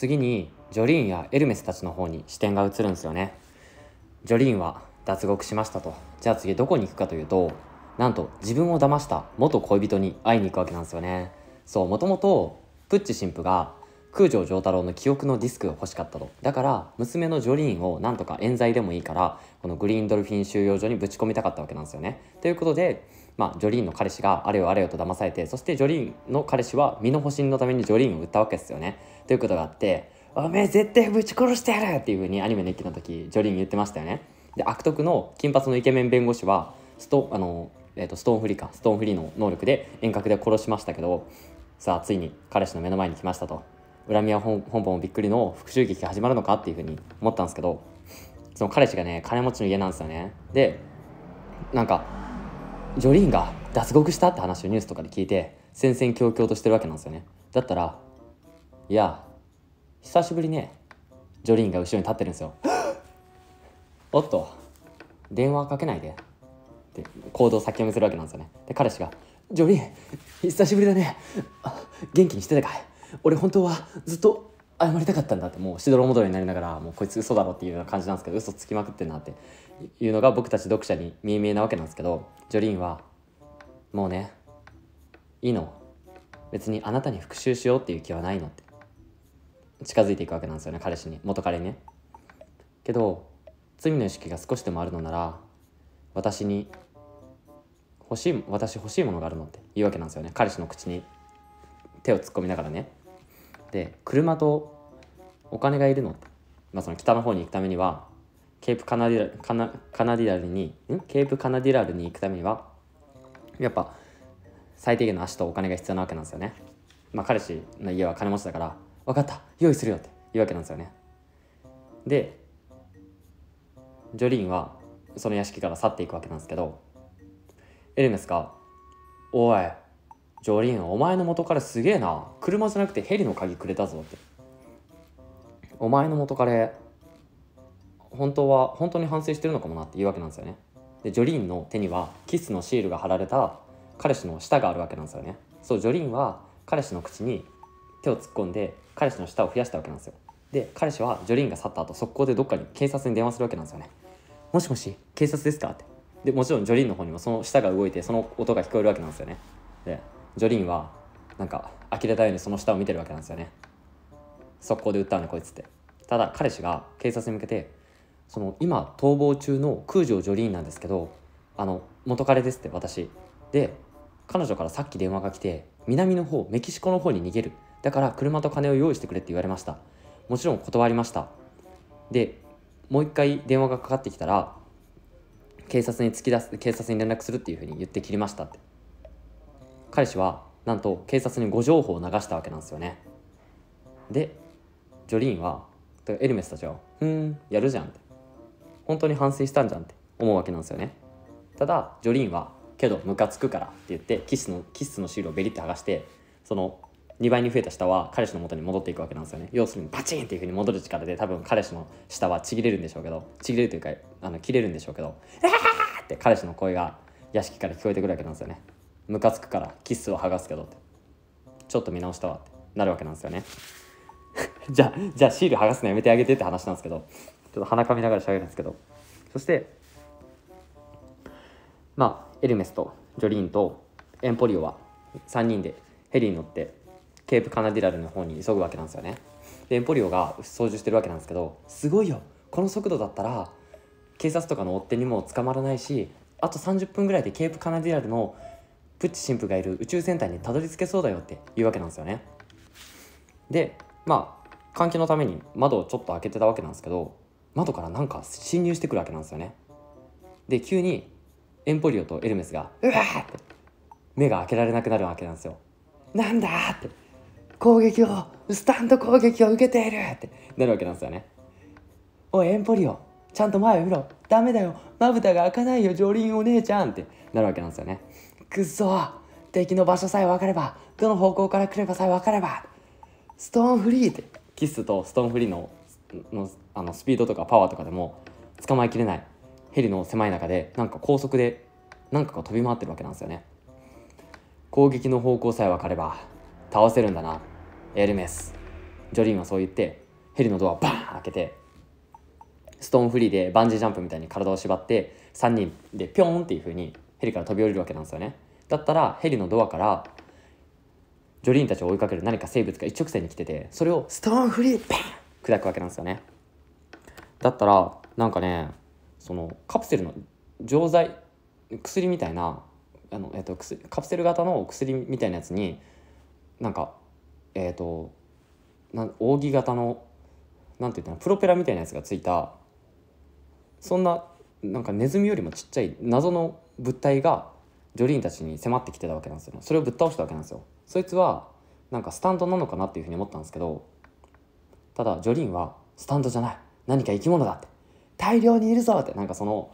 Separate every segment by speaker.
Speaker 1: 次にジョリーンやエルメスたちの方に視点が移るんですよね。ジョリーンは脱獄しましたと。じゃあ次どこに行くかというとなんと自分を騙した元恋人に会いに行くわけなんですよね。そうもともとプッチ神父が空城城太郎の記憶のディスクが欲しかったと。だから娘のジョリーンをなんとか冤罪でもいいからこのグリーンドルフィン収容所にぶち込みたかったわけなんですよね。ということでまあ、ジョリーンの彼氏があれよあれよと騙されてそしてジョリーンの彼氏は身の保身のためにジョリーンを売ったわけですよね。ということがあって「おめえ絶対ぶち殺してやる!」っていうふうにアニメの一期の時ジョリーン言ってましたよね。で悪徳の金髪のイケメン弁護士はストあの、えー、とストーンフリーかストーンフリーの能力で遠隔で殺しましたけどさあついに彼氏の目の前に来ましたと。恨みや本本もびっくりの復讐劇が始まるのかっていうふうに思ったんですけどその彼氏がね金持ちの家なんですよね。でなんかジョリーンが脱獄したって話をニュースとかで聞いて戦々恐々としてるわけなんですよね。だったらいや久しぶりね。ジョリーンが後ろに立ってるんですよ。おっと電話かけないで。って行動先読みするわけなんですよね。で彼氏が「ジョリーン久しぶりだね。元気にしてたかい。俺本当はずっと謝りたかったんだ」ってもうしどろもどろになりながらもうこいつ嘘だろっていうような感じなんですけど嘘つきまくってんなって。いうのが僕たち読者に見え見えなわけなんですけどジョリーンは「もうねいいの。別にあなたに復讐しようっていう気はないの」って。近づいていくわけなんですよね彼氏に。元彼にね。けど罪の意識が少しでもあるのなら私に欲しい私欲しいものがあるのって言うわけなんですよね。彼氏の口に手を突っ込みながらね。で車とお金がいるのって、まあ、その北の方に行くためにはケープカナディラルカナカナディラルにん？ケープカナディラルに行くためにはやっぱ最低限の足とお金が必要なわけなんですよね。まあ彼氏の家は金持ちだから分かった用意するよって言うわけなんですよね。でジョリーンはその屋敷から去っていくわけなんですけどエルメスが「おいジョリーンお前の元彼すげえな。車じゃなくてヘリの鍵くれたぞ」って「お前の元彼本当は本当に反省してるのかもな」って言うわけなんですよね。でジョリーンの手にはキスのシールが貼られた彼氏の舌があるわけなんですよね。そうジョリーンは彼氏の口に手を突っ込んで彼氏の舌を増やしたわけなんですよ。で彼氏はジョリーンが去った後速攻でどっかに警察に電話するわけなんですよね。もしもし警察ですか？って。でもちろんジョリーンの方にもその舌が動いてその音が聞こえるわけなんですよね。でジョリーンはなんか呆れたようにその下を見てるわけなんですよね。速攻で撃ったのねこいつって。ただ彼氏が警察に向けてその今逃亡中の空城ジョリーンなんですけどあの元彼ですって私。で彼女からさっき電話が来て南の方メキシコの方に逃げる。だから車と金を用意してくれって言われました。もちろん断りました。でもう一回電話がかかってきたら警察に突き出す警察に連絡するっていうふうに言って切りましたって。彼氏はなんと警察に誤情報を流したわけなんですよね。でジョリーンはエルメスたちは「ふんやるじゃん」って。本当に反省したんじゃんって思うわけなんですよね。ただジョリーンは「けどムカつくから」って言ってキスのキスのシールをベリって剥がしてその2倍に増えた舌は彼氏の元に戻っていくわけなんですよね。要するにバチンっていう風に戻る力で多分彼氏の舌はちぎれるんでしょうけどちぎれるというかあの切れるんでしょうけど「えー!」って彼氏の声が屋敷から聞こえてくるわけなんですよね。ムカつくからキスを剥がすけどって。ちょっと見直したわってなるわけなんですよね。じゃあじゃあシール剥がすのやめてあげてって話なんですけどちょっと鼻かみながらしゃべるんですけど。そしてまあエルメスとジョリーンとエンポリオは3人でヘリに乗ってケープカナディラルの方に急ぐわけなんですよね。でエンポリオが操縦してるわけなんですけどすごいよ。この速度だったら警察とかの追っ手にも捕まらないしあと30分ぐらいでケープカナディラルのプッチ神父がいる宇宙センターにたどり着けそうだよっていうわけなんですよね。でまあ換気のために窓をちょっと開けてたわけなんですけど窓からなんか侵入してくるわけなんですよね。で急にエンポリオとエルメスが「うわ!」って。目が開けられなくなるわけなんですよ。なんだって。攻撃をスタンド攻撃を受けている。ってなるわけなんですよね。おいエンポリオちゃんと前を見ろ。ダメだよ。まぶたが開かないよ。ジョリーンお姉ちゃんって。なるわけなんですよね。くっそ。敵の場所さえ分かればどの方向から来ればさえ分かれば。ストーンフリーって。キスとストーンフリーののあのスピードとかパワーとかでも捕まえきれない。ヘリの狭い中でなんか高速で何かが飛び回ってるわけなんですよね。攻撃の方向さえ分かれば倒せるんだな。エルメス。ジョリーンはそう言ってヘリのドアをバーン開けてストーンフリーでバンジージャンプみたいに体を縛って3人でピョーンっていう風にヘリから飛び降りるわけなんですよね。だったらヘリのドアからジョリーンたちを追いかける何か生物が一直線に来ててそれをストーンフリーバン砕くわけなんですよね。だったらなんかねそのカプセルの錠剤薬みたいなあの、えっと、薬カプセル型の薬みたいなやつになんかえっ、とな扇形のなんて言ったのプロペラみたいなやつがついたそんななんかネズミよりもちっちゃい謎の物体がジョリーンたちに迫ってきてたわけなんですよ。それをぶっ倒したわけなんですよ。そいつはなんかスタンドなのかなっていうふうに思ったんですけどただジョリーンはスタンドじゃない。何か生き物だって大量にいるぞってなんかその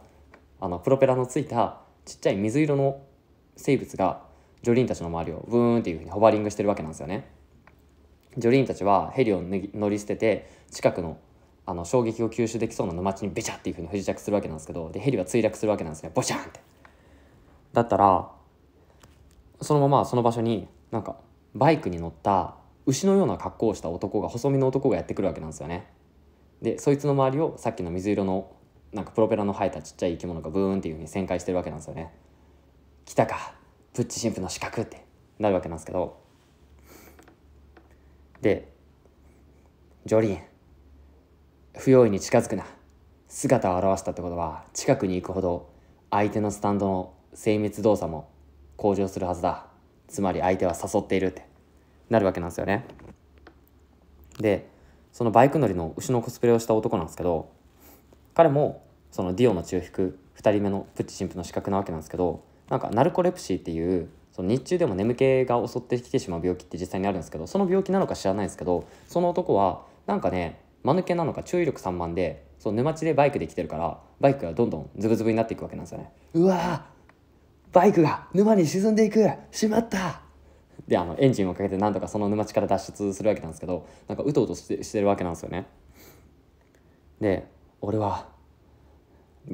Speaker 1: あのプロペラのついたちっちゃい水色の生物がジョリーンたちの周りをブーンっていうふうにホバリングしてるわけなんですよね。ジョリーンたちはヘリを乗り捨てて近くのあの衝撃を吸収できそうな沼地にベチャっていうふうに不時着するわけなんですけどでヘリは墜落するわけなんですねボシャンって。だったらそのままその場所になんかバイクに乗った牛のような格好をした男が細身の男がやってくるわけなんですよね。でそいつの周りをさっきの水色のなんかプロペラの生えたちっちゃい生き物がブーンっていうふうに旋回してるわけなんですよね。来たか。プッチ神父の資格って。なるわけなんですけど。でジョリン。不用意に近づくな。姿を現したってことは近くに行くほど相手のスタンドの精密動作も向上するはずだ。つまり相手は誘っているって。なるわけなんですよね。でそのバイク乗りの牛のコスプレをした男なんですけど彼もそのディオの血を引く2人目のプッチ神父の資格なわけなんですけどなんかナルコレプシーっていうその日中でも眠気が襲ってきてしまう病気って実際にあるんですけどその病気なのか知らないんですけどその男はなんかね間抜けなのか注意力散漫でその沼地でバイクで来てるからバイクがどんどんズブズブになっていくわけなんですよね。うわバイクが沼に沈んでいくしまったであのエンジンをかけてなんとかその沼地から脱出するわけなんですけどなんかうとうとしてしてるわけなんですよね。で俺は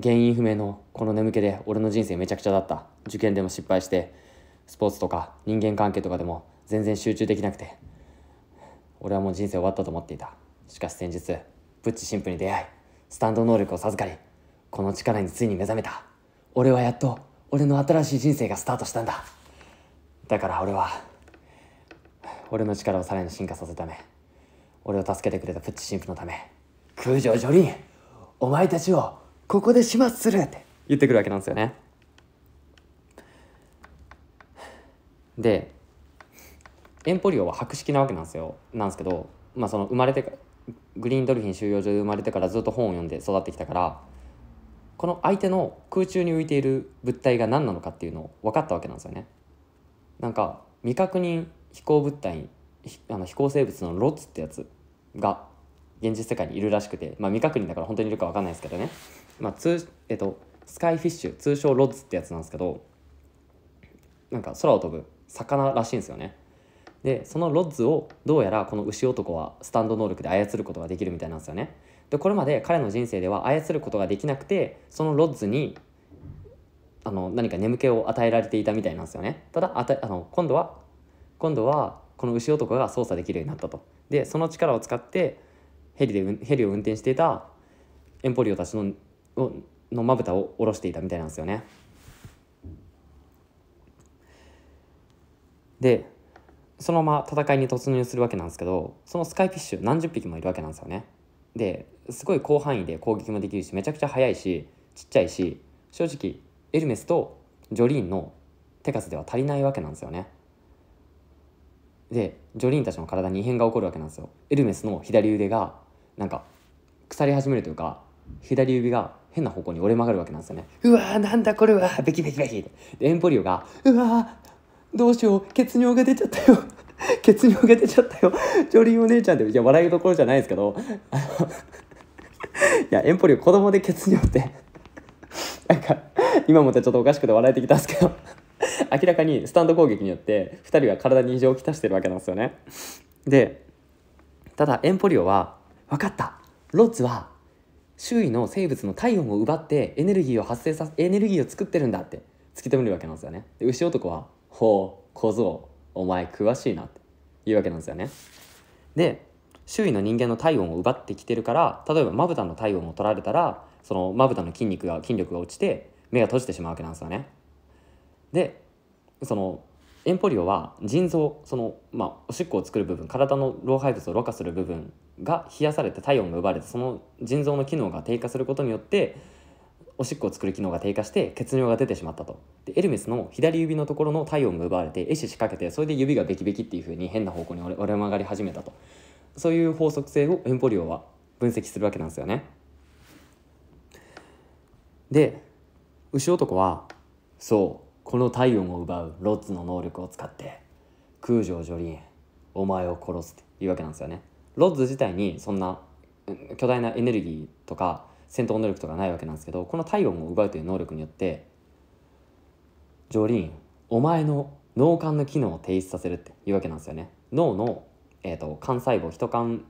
Speaker 1: 原因不明のこの眠気で俺の人生めちゃくちゃだった。受験でも失敗してスポーツとか人間関係とかでも全然集中できなくて。俺はもう人生終わったと思っていた。しかし先日プッチ神父に出会いスタンド能力を授かりこの力についに目覚めた。俺はやっと俺の新しい人生がスタートしたんだ。だから俺は俺の力をさらに進化させるため俺を助けてくれたプッチ神父のため空城ジョリーンお前たちをここで始末するって。言ってくるわけなんですよね。でエンポリオは博識なわけなんですよ。なんですけどまあその生まれてグリーンドルフィン収容所で生まれてからずっと本を読んで育ってきたからこの相手の空中に浮いている物体が何なのかっていうのを分かったわけなんですよね。なんか未確認飛行物体あの飛行生物のロッツってやつが現実世界にいるらしくて、まあ、未確認だから本当にいるか分かんないですけどね、まあ通えっと、スカイフィッシュ通称ロッツってやつなんですけどなんか空を飛ぶ魚らしいんですよね。でそのロッズをどうやらこの牛男はスタンド能力で操ることができるみたいなんですよね。でこれまで彼の人生では操ることができなくてそのロッズにあの何か眠気を与えられていたみたいなんですよね。ただあたあの今度は今度はこの牛男が操作できるようになったと。でその力を使ってヘリでヘリを運転していたエンポリオたちののまぶたを下ろしていたみたいなんですよね。でそのまま戦いに突入するわけなんですけどそのスカイフィッシュ何十匹もいるわけなんですよね。ですごい広範囲で攻撃もできるしめちゃくちゃ速いしちっちゃいし正直エルメスとジョリーンの手数では足りないわけなんですよね。でジョリーンたちの体に異変が起こるわけなんですよ。エルメスの左腕がなんか腐り始めるというか左指が変な方向に折れ曲がるわけなんですよね。うわーなんだこれは。ベキベキベキでエンポリオがうわーどうしよう血尿が出ちゃったよ。血尿が出ちゃったよ。ジョリーンお姉ちゃんっていや笑いどころじゃないですけど。いやエンポリオ子供で血尿って。なんか今もってちょっとおかしくて笑えてきたんですけど。明らかにスタンド攻撃によって2人が体に異常をきたしてるわけなんですよね。でただエンポリオは分かった。ロッツは周囲の生物の体温を奪ってエネルギーを発生さエネルギーを作ってるんだって突き止めるわけなんですよね。で牛男は「ほう小僧お前詳しいな」って言うわけなんですよね。で周囲の人間の体温を奪ってきてるから例えばまぶたの体温を取られたらそのまぶたの筋肉が筋力が落ちて目が閉じてしまうわけなんですよね。でそのエンポリオは腎臓その、まあ、おしっこを作る部分体の老廃物をろ過する部分が冷やされて体温が奪われてその腎臓の機能が低下することによっておしっこを作る機能が低下して血尿が出てしまったと。でエルメスの左指のところの体温が奪われて壊死しかけてそれで指がベキベキっていう風に変な方向に折れ曲がり始めたと。そういう法則性をエンポリオは分析するわけなんですよね。で牛男はそう。この体温を奪うロッツの能力を使って空城ジョリンお前を殺すっていうわけなんですよね。ロッズ自体にそんな巨大なエネルギーとか戦闘能力とかないわけなんですけどこの体温を奪うという能力によってジョリーンお前の脳幹の機能を停止させるっていうわけなんですよね。脳の、えーと、幹細胞人幹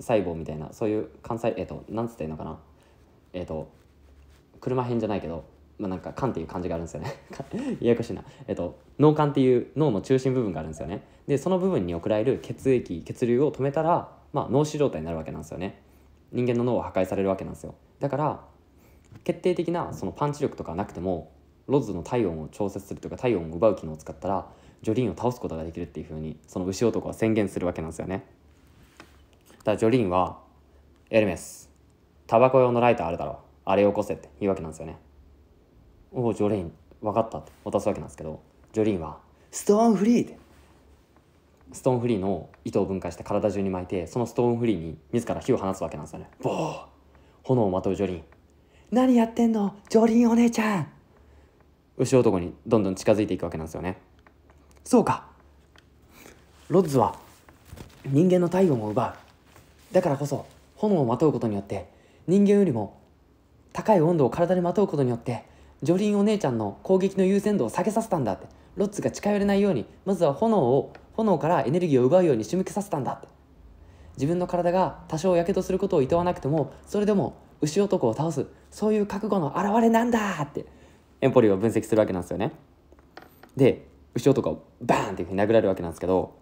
Speaker 1: 細胞みたいなそういう幹細えっ、ー、となんつっていいのかな。えっ、ー、と車編じゃないけどまあ、なんか肝っていう漢字があるんですよね。ややこしいな、えっと、脳幹っていう脳の中心部分があるんですよね。でその部分に送られる血液血流を止めたら、まあ、脳死状態になるわけなんですよね。人間の脳は破壊されるわけなんですよ。だから決定的なそのパンチ力とかなくてもロズの体温を調節するとか体温を奪う機能を使ったらジョリーンを倒すことができるっていうふうにその牛男は宣言するわけなんですよね。だからジョリーンは「エルメスタバコ用のライターあるだろあれを起こせ」って言うわけなんですよね。おおジョリーン分かったって渡すわけなんですけどジョリーンは「ストーンフリー!」って。ストーンフリーの糸を分解して体中に巻いてそのストーンフリーに自ら火を放つわけなんですよね。ボー炎をまとうジョリーン。何やってんの？ジョリーンお姉ちゃん。牛男にどんどん近づいていくわけなんですよね。そうか。ロッズは人間の体温を奪う。だからこそ炎をまとうことによって人間よりも高い温度を体にまとうことによってジョリンお姉ちゃんの攻撃の優先度を下げさせたんだって。ロッツが近寄れないようにまずは炎を炎からエネルギーを奪うように仕向けさせたんだって。自分の体が多少やけどすることを厭わなくてもそれでも牛男を倒すそういう覚悟の表れなんだって。エンポリオを分析するわけなんですよね。で牛男をバーンっていうふうに殴られるわけなんですけど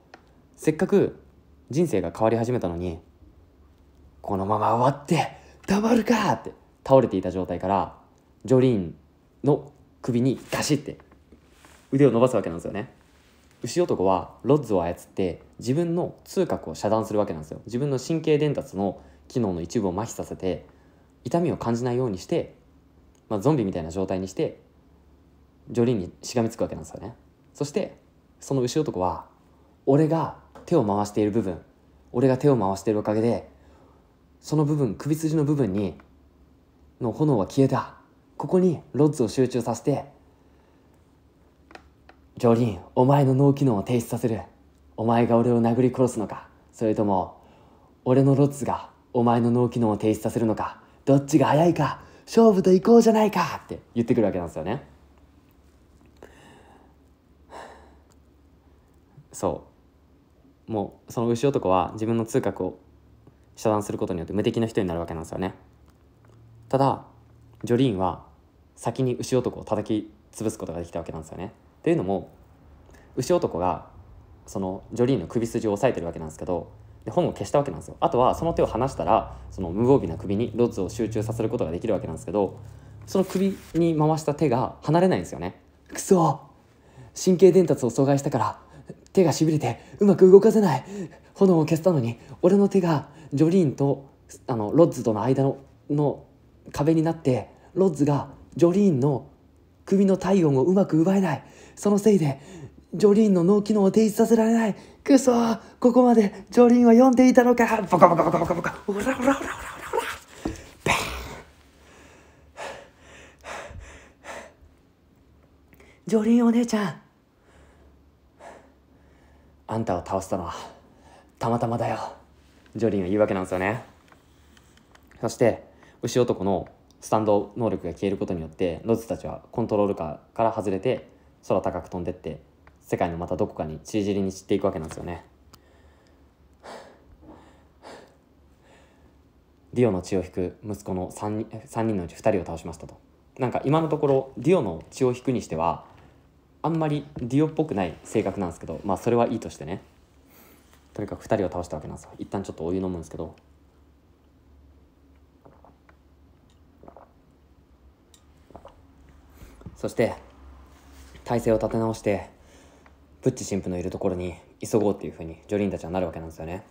Speaker 1: せっかく人生が変わり始めたのにこのまま終わってたまるかって倒れていた状態からジョリーンの首にガシって腕を伸ばすわけなんですよね。牛男はロッズを操って自分の痛覚を遮断するわけなんですよ。自分の神経伝達の機能の一部を麻痺させて痛みを感じないようにして、まあ、ゾンビみたいな状態にしてジョリンにしがみつくわけなんですよね。そしてその牛男は俺が手を回している部分俺が手を回しているおかげでその部分首筋の部分にの炎は消えた。ここにロッズを集中させてジョリーンお前の脳機能を停止させる。お前が俺を殴り殺すのか。それとも俺のロッズがお前の脳機能を停止させるのか。どっちが早いか。勝負と行こうじゃないか。って言ってくるわけなんですよね。そう。もうその牛男は自分の痛覚を遮断することによって無敵の人になるわけなんですよね。ただジョリーンは先に牛男を叩き潰すことができたわけなんですよね。っていうのも牛男がそのジョリーンの首筋を押さえてるわけなんですけどで本を消したわけなんですよ。あとはその手を離したらその無防備な首にロッズを集中させることができるわけなんですけどその首に回した手が離れないんですよね。くそ。神経伝達を阻害したから手がしびれてうまく動かせない。炎を消したのに俺の手がジョリーンとあのロッズとの間のの壁になってロッズがジョリーンの首の体温をうまく奪えない。そのせいでジョリーンの脳機能を停止させられない。くそここまでジョリーンは読んでいたのか。ボカボカボカボカボカほらほらほらほらほらほらバーンジョリーンお姉ちゃん。あんたを倒したのはたまたまだよ。ジョリーンは言うわけなんですよね。そして牛男のスタンド能力が消えることによってロズたちはコントロール下から外れて空高く飛んでって世界のまたどこかにちりぢりに散っていくわけなんですよね。ディオの血を引く息子の 3, 人3人のうち2人を倒しましたと。なんか今のところディオの血を引くにしてはあんまりディオっぽくない性格なんですけどまあそれはいいとしてね。とにかく2人を倒したわけなんですよ。一旦ちょっとお湯飲むんですけど。そして体勢を立て直してプッチ神父のいるところに急ごうっていうふうにジョリンたちはなるわけなんですよね。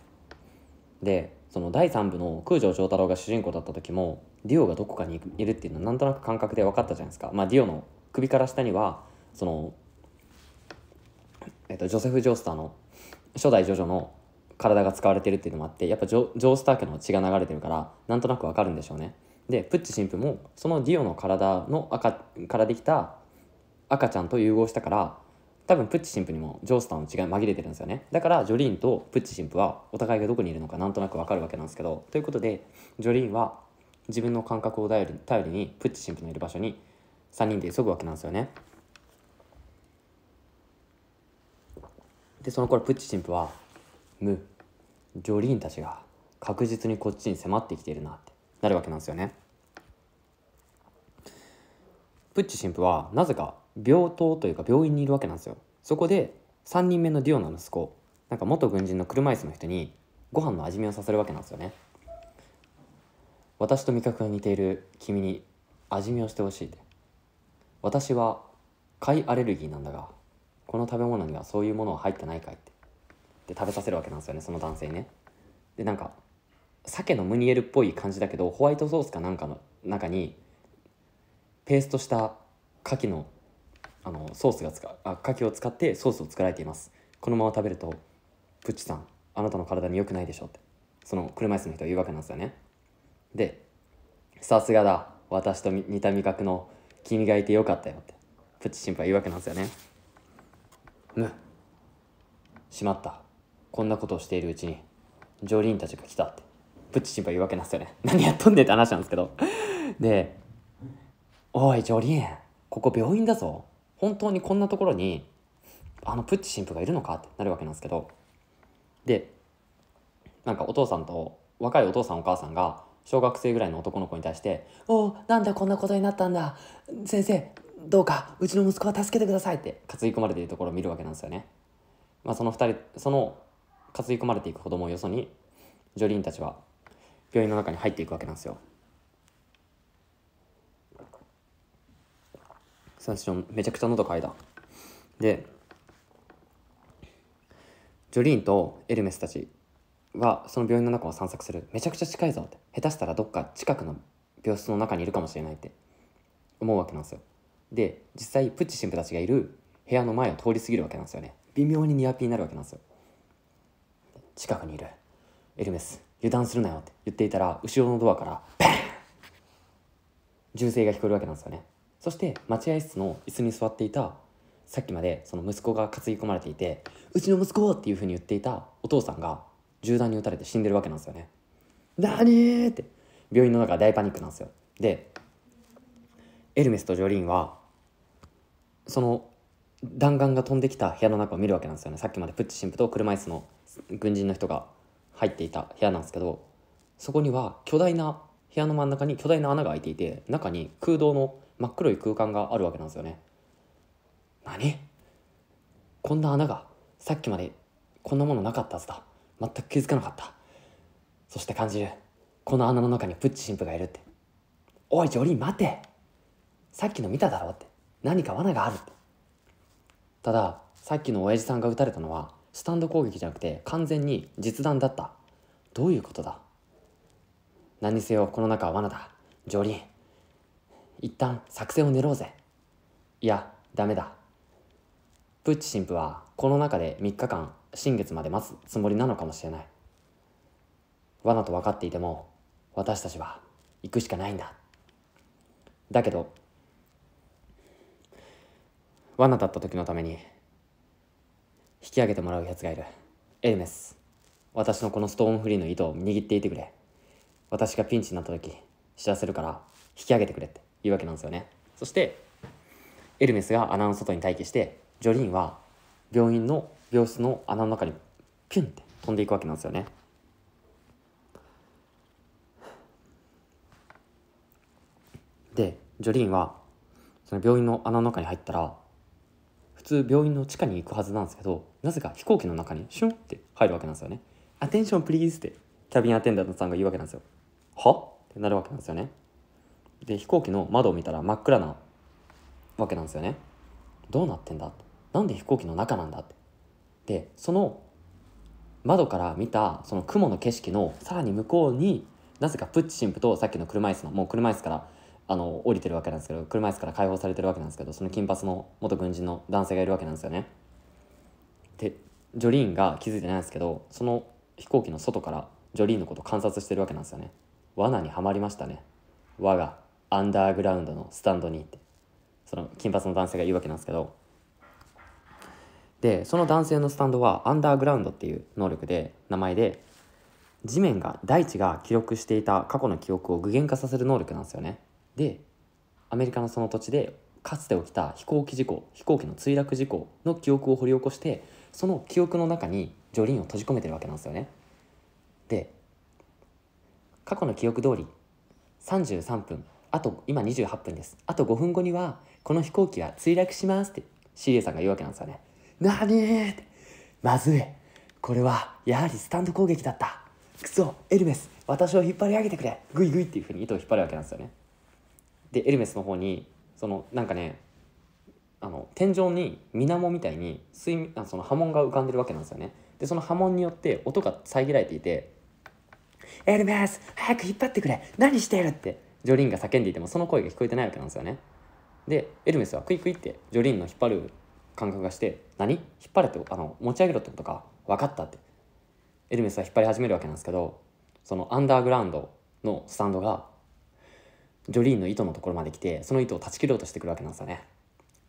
Speaker 1: でその第3部の空城城太郎が主人公だった時もディオがどこかにいるっていうのはなんとなく感覚で分かったじゃないですか。まあディオの首から下にはその、えっと、ジョセフ・ジョースターの初代ジョジョの体が使われてるっていうのもあってやっぱジョジョースター家の血が流れてるからなんとなく分かるんでしょうね。でプッチ神父もそのディオの体の赤からできた赤ちゃんと融合したから多分プッチ神父にもジョースターの血が紛れてるんですよね。だからジョリーンとプッチ神父はお互いがどこにいるのかなんとなく分かるわけなんですけどということでジョリーンは自分の感覚を頼り頼りにプッチ神父のいる場所に3人で急ぐわけなんですよね。でその頃プッチ神父は「無。ジョリーンたちが確実にこっちに迫ってきているな」ってなるわけなんですよね。プッチ神父はなぜか病棟というか病院にいるわけなんですよ。そこで3人目のディオの息子なんか元軍人の車椅子の人にご飯の味見をさせるわけなんですよね。私と味覚が似ている君に味見をしてほしいって。私は貝アレルギーなんだがこの食べ物にはそういうものは入ってないかいって。で食べさせるわけなんですよねその男性ね。でなんか鮭のムニエルっぽい感じだけどホワイトソースかなんかの中にペーストした牡蠣のあのソースが使あ牡蠣を使ってソースを作られています。このまま食べるとプッチさんあなたの体に良くないでしょって。その車椅子の人は言うわけなんですよね。でさすがだ。私と似た味覚の君がいてよかったよってプッチ神父は言うわけなんですよね。むしまった。こんなことをしているうちにジョリーンたちが来たってプッチ神父は言うわけなんですよね。何やっとんねんって話なんですけど。で「おいジョリーンここ病院だぞ。本当にこんなところにあのプッチ神父がいるのか？ってなるわけなんですけど。でなんかお父さんと若いお父さんお母さんが小学生ぐらいの男の子に対して「おおなんでこんなことになったんだ。先生どうかうちの息子は助けてください」って担ぎ込まれているところを見るわけなんですよね。まあ、その2人その担ぎ込まれていく子供をよそにジョリーンたちは病院の中に入っていくわけなんですよ。最初めちゃくちゃ喉乾いた。でジョリーンとエルメスたちはその病院の中を散策する。めちゃくちゃ近いぞって。下手したらどっか近くの病室の中にいるかもしれないって。思うわけなんですよ。で実際プッチ神父たちがいる部屋の前を通り過ぎるわけなんですよね。微妙にニアピーになるわけなんですよ。近くにいる。エルメス油断するなよって言っていたら後ろのドアからバン!銃声が聞こえるわけなんですよね。そして待合室の椅子に座っていたさっきまでその息子が担ぎ込まれていて「うちの息子!」っていうふうに言っていたお父さんが銃弾に撃たれて死んでるわけなんですよね。何って病院の中大パニックなんですよ。でエルメスとジョリーンはその弾丸が飛んできた部屋の中を見るわけなんですよねさっきまでプッチ神父と車椅子の軍人の人が入っていた部屋なんですけどそこには巨大な部屋の真ん中に巨大な穴が開いていて中に空洞の真っ黒い空間があるわけなんですよね。何？こんな穴がさっきまでこんなものなかったはずだ。全く気づかなかった。そして感じるこの穴の中にプッチ神父がいるって。おいジョリー待て。さっきの見ただろうって。何か罠があるって。たださっきの親父さんが撃たれたのはスタンド攻撃じゃなくて完全に実弾だった。どういうことだ？何にせよこの中は罠だ。ジョリー一旦作戦を練ろうぜ。いやダメだ。プッチ神父はこの中で3日間新月まで待つつもりなのかもしれない。罠と分かっていても私たちは行くしかないんだ。だけど罠だった時のために引き上げてもらうやつがいる。エルメス。私のこのストーンフリーの糸を握っていてくれ。私がピンチになった時知らせるから引き上げてくれって。いうわけなんですよね。そしてエルメスが穴の外に待機してジョリーンは病院の病室の穴の中にピュンって飛んでいくわけなんですよね。でジョリーンはその病院の穴の中に入ったら普通病院の地下に行くはずなんですけどなぜか飛行機の中にシュンって入るわけなんですよねアテンションプリーズってキャビンアテンダントさんが言うわけなんですよ。は？ってなるわけなんですよね。で飛行機の窓を見たら真っ暗なわけなんですよね。どうなってんだ？なんで飛行機の中なんだって。でその窓から見たその雲の景色のさらに向こうになぜかプッチ神父とさっきの車椅子のもう車椅子からあの降りてるわけなんですけど車椅子から解放されてるわけなんですけどその金髪の元軍人の男性がいるわけなんですよね。でジョリーンが気づいてないんですけどその飛行機の外からジョリーンのこと観察してるわけなんですよね。罠にはまりましたね。我がアンダーグラウンドのスタンドにってその金髪の男性が言うわけなんですけど。でその男性のスタンドはアンダーグラウンドっていう能力で名前で地面が大地が記録していた過去の記憶を具現化させる能力なんですよね。でアメリカのその土地でかつて起きた飛行機事故飛行機の墜落事故の記憶を掘り起こしてその記憶の中にジョリンを閉じ込めてるわけなんですよね。で過去の記憶通り33分あと今28分です。あと5分後にはこの飛行機は墜落しますって CA さんが言うわけなんですよね。なにーって。まずい。これはやはりスタンド攻撃だった。くそエルメス私を引っ張り上げてくれ。グイグイっていうふうに糸を引っ張るわけなんですよね。でエルメスの方にそのなんかねあの天井に水面みたいに水あその波紋が浮かんでるわけなんですよね。でその波紋によって音が遮られていて「エルメス早く引っ張ってくれ。何してる!」って。ジョリンが叫んでいてもその声が聞こえてないわけなんですよね。でエルメスはクイクイってジョリーンの引っ張る感覚がして「何？引っ張れってあの持ち上げろってことか？分かった」って。エルメスは引っ張り始めるわけなんですけどそのアンダーグラウンドのスタンドがジョリーンの糸のところまで来てその糸を断ち切ろうとしてくるわけなんですよね。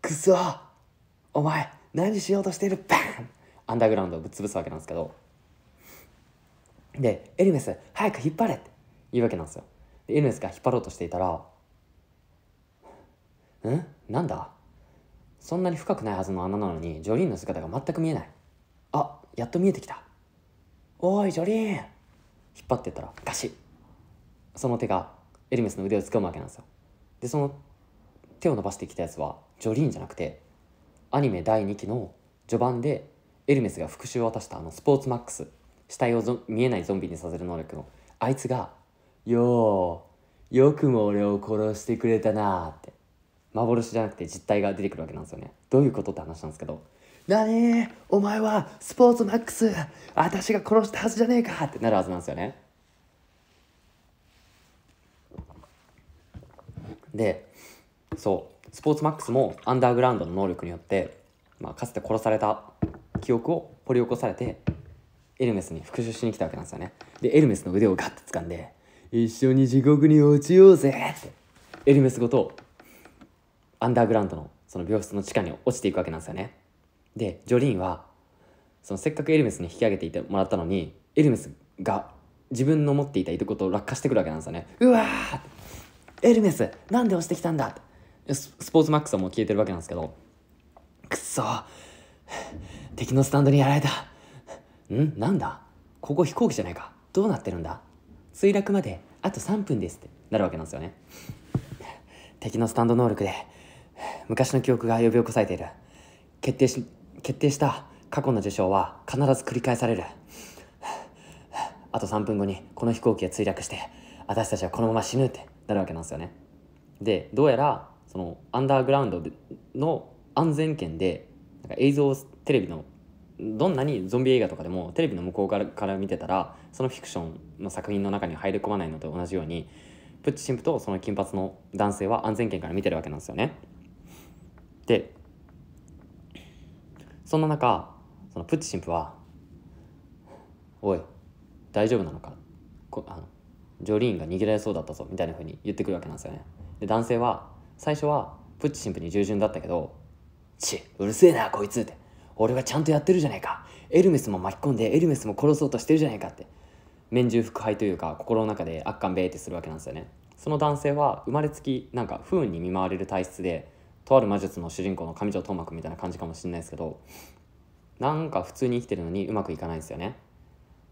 Speaker 1: くそお前何しようとしてる？バン！アンダーグラウンドをぶっ潰すわけなんですけど。でエルメス早く引っ張れって言うわけなんですよ。エルメスが引っ張ろうとしていたら「んなんだ？そんなに深くないはずの穴なのにジョリーンの姿が全く見えない。あやっと見えてきた。おいジョリーン！引っ張ってったらガシッ。その手がエルメスの腕を掴むわけなんですよ。でその手を伸ばしてきたやつはジョリーンじゃなくてアニメ第2期の序盤でエルメスが復讐を渡したあのスポーツマックス。死体を見えないゾンビにさせる能力のあいつが「ようよくも俺を殺してくれたな」って。幻じゃなくて実体が出てくるわけなんですよね。どういうことって話なんですけど「何？お前はスポーツマックス私が殺したはずじゃねえか」って。なるはずなんですよね。でそう。スポーツマックスもアンダーグラウンドの能力によって、まあ、かつて殺された記憶を掘り起こされてエルメスに復讐しに来たわけなんですよね。でエルメスの腕をガッと掴んで「一緒に地獄に落ちようぜ」って。エルメスごとアンダーグラウンドのその病室の地下に落ちていくわけなんですよね。でジョリーンはそのせっかくエルメスに引き上げていてもらったのにエルメスが自分の持っていた糸こと落下してくるわけなんですよね。うわーエルメスなんで押してきたんだスポーツマックスはもう消えてるわけなんですけど。くっそ。敵のスタンドにやられた。ん？なんだ？ここ飛行機じゃないか。どうなってるんだ？墜落まであと3分ですってなるわけなんですよね。敵のスタンド能力で昔の記憶が呼び起こされている。決定し決定した過去の受賞は必ず繰り返される。あと3分後にこの飛行機が墜落して私たちはこのまま死ぬってなるわけなんですよね。でどうやらそのアンダーグラウンドの安全圏でなんか映像テレビのどんなにゾンビ映画とかでもテレビの向こうからから見てたらそのフィクションの作品の中に入り込まないのと同じようにプッチ神父とその金髪の男性は安全圏から見てるわけなんですよね。でそんな中そのプッチ神父は「おい大丈夫なのか？こあのジョリーンが逃げられそうだったぞみたいな風に言ってくるわけなんですよね。で男性は最初はプッチ神父に従順だったけど「ちうるせえなこいつ」って「俺はちゃんとやってるじゃないか。エルメスも巻き込んでエルメスも殺そうとしてるじゃないか」って。面中腹背というか心の中で悪感べーってするわけなんですよね。その男性は生まれつきなんか不運に見舞われる体質でとある魔術の主人公の上条斗真君みたいな感じかもしれないですけどなんか普通に生きてるのにうまくいかないんですよね。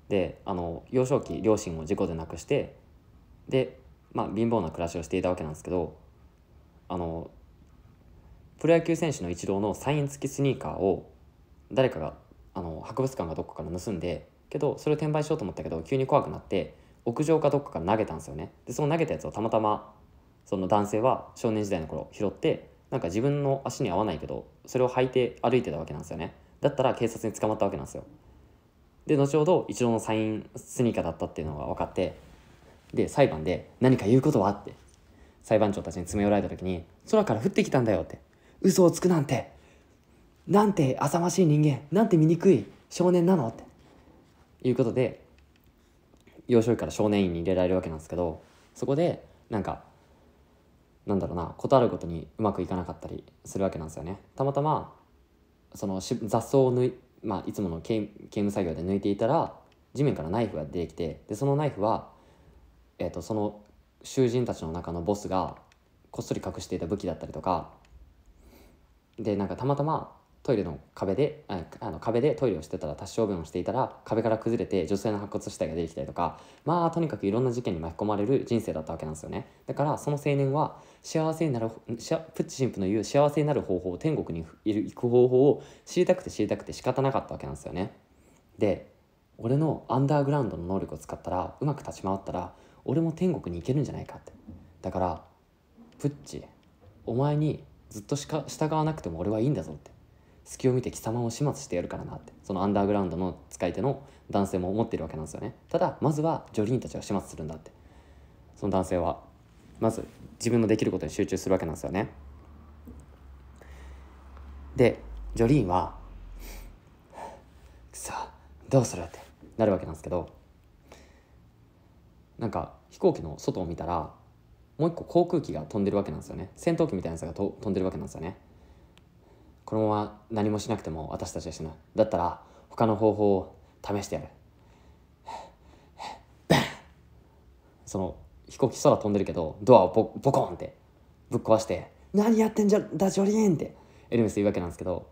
Speaker 1: であの幼少期両親を事故で亡くしてで、まあ、貧乏な暮らしをしていたわけなんですけどあのプロ野球選手のイチローのサイン付きスニーカーを誰かがあの博物館がどこかから盗んでけどそれを転売しようと思ったけど急に怖くなって屋上かどっかから投げたんですよね。でその投げたやつをたまたまその男性は少年時代の頃拾ってなんか自分の足に合わないけどそれを履いて歩いてたわけなんですよね。だったら警察に捕まったわけなんですよ。で後ほど一郎のサインスニーカーだったっていうのが分かってで裁判で何か言うことは？って裁判長たちに詰め寄られた時に空から降ってきたんだよって嘘をつくなんてなんて浅ましい人間なんて醜い少年なの？って。いうことで幼少期から少年院に入れられるわけなんですけどそこでなんかなんだろうな事あるごとにうまくいかなかったりするわけなんですよね。たまたまその雑草を抜い,、まあ、いつもの刑刑務作業で抜いていたら地面からナイフが出てきてでそのナイフは、えー、とその囚人たちの中のボスがこっそり隠していた武器だったりとかでなんかたまたまトイレの壁であの壁でトイレをしてたら多少分をしていたら壁から崩れて女性の白骨死体が出てきたりとかまあとにかくいろんな事件に巻き込まれる人生だったわけなんですよね。だからその青年は幸せになるプッチ神父の言う幸せになる方法天国に行く方法を知りたくて知りたくて仕方なかったわけなんですよね。で俺のアンダーグラウンドの能力を使ったらうまく立ち回ったら俺も天国に行けるんじゃないかって。だからプッチお前にずっとしか従わなくても俺はいいんだぞって。隙を見て貴様を始末してやるからなってそのアンダーグラウンドの使い手の男性も思ってるわけなんですよね。ただまずはジョリーンたちが始末するんだって。その男性はまず自分のできることに集中するわけなんですよね。でジョリーンは「さあどうする?」ってなるわけなんですけどなんか飛行機の外を見たらもう一個航空機が飛んでるわけなんですよね。戦闘機みたいなやつが飛んでるわけなんですよね。このまま何もしなくても私たちは死ぬ。だったら他の方法を試してやる。その飛行機空飛んでるけどドアをボボコンってぶっ壊して「何やってんじゃダジョリーン!」ってエルメス言うわけなんですけど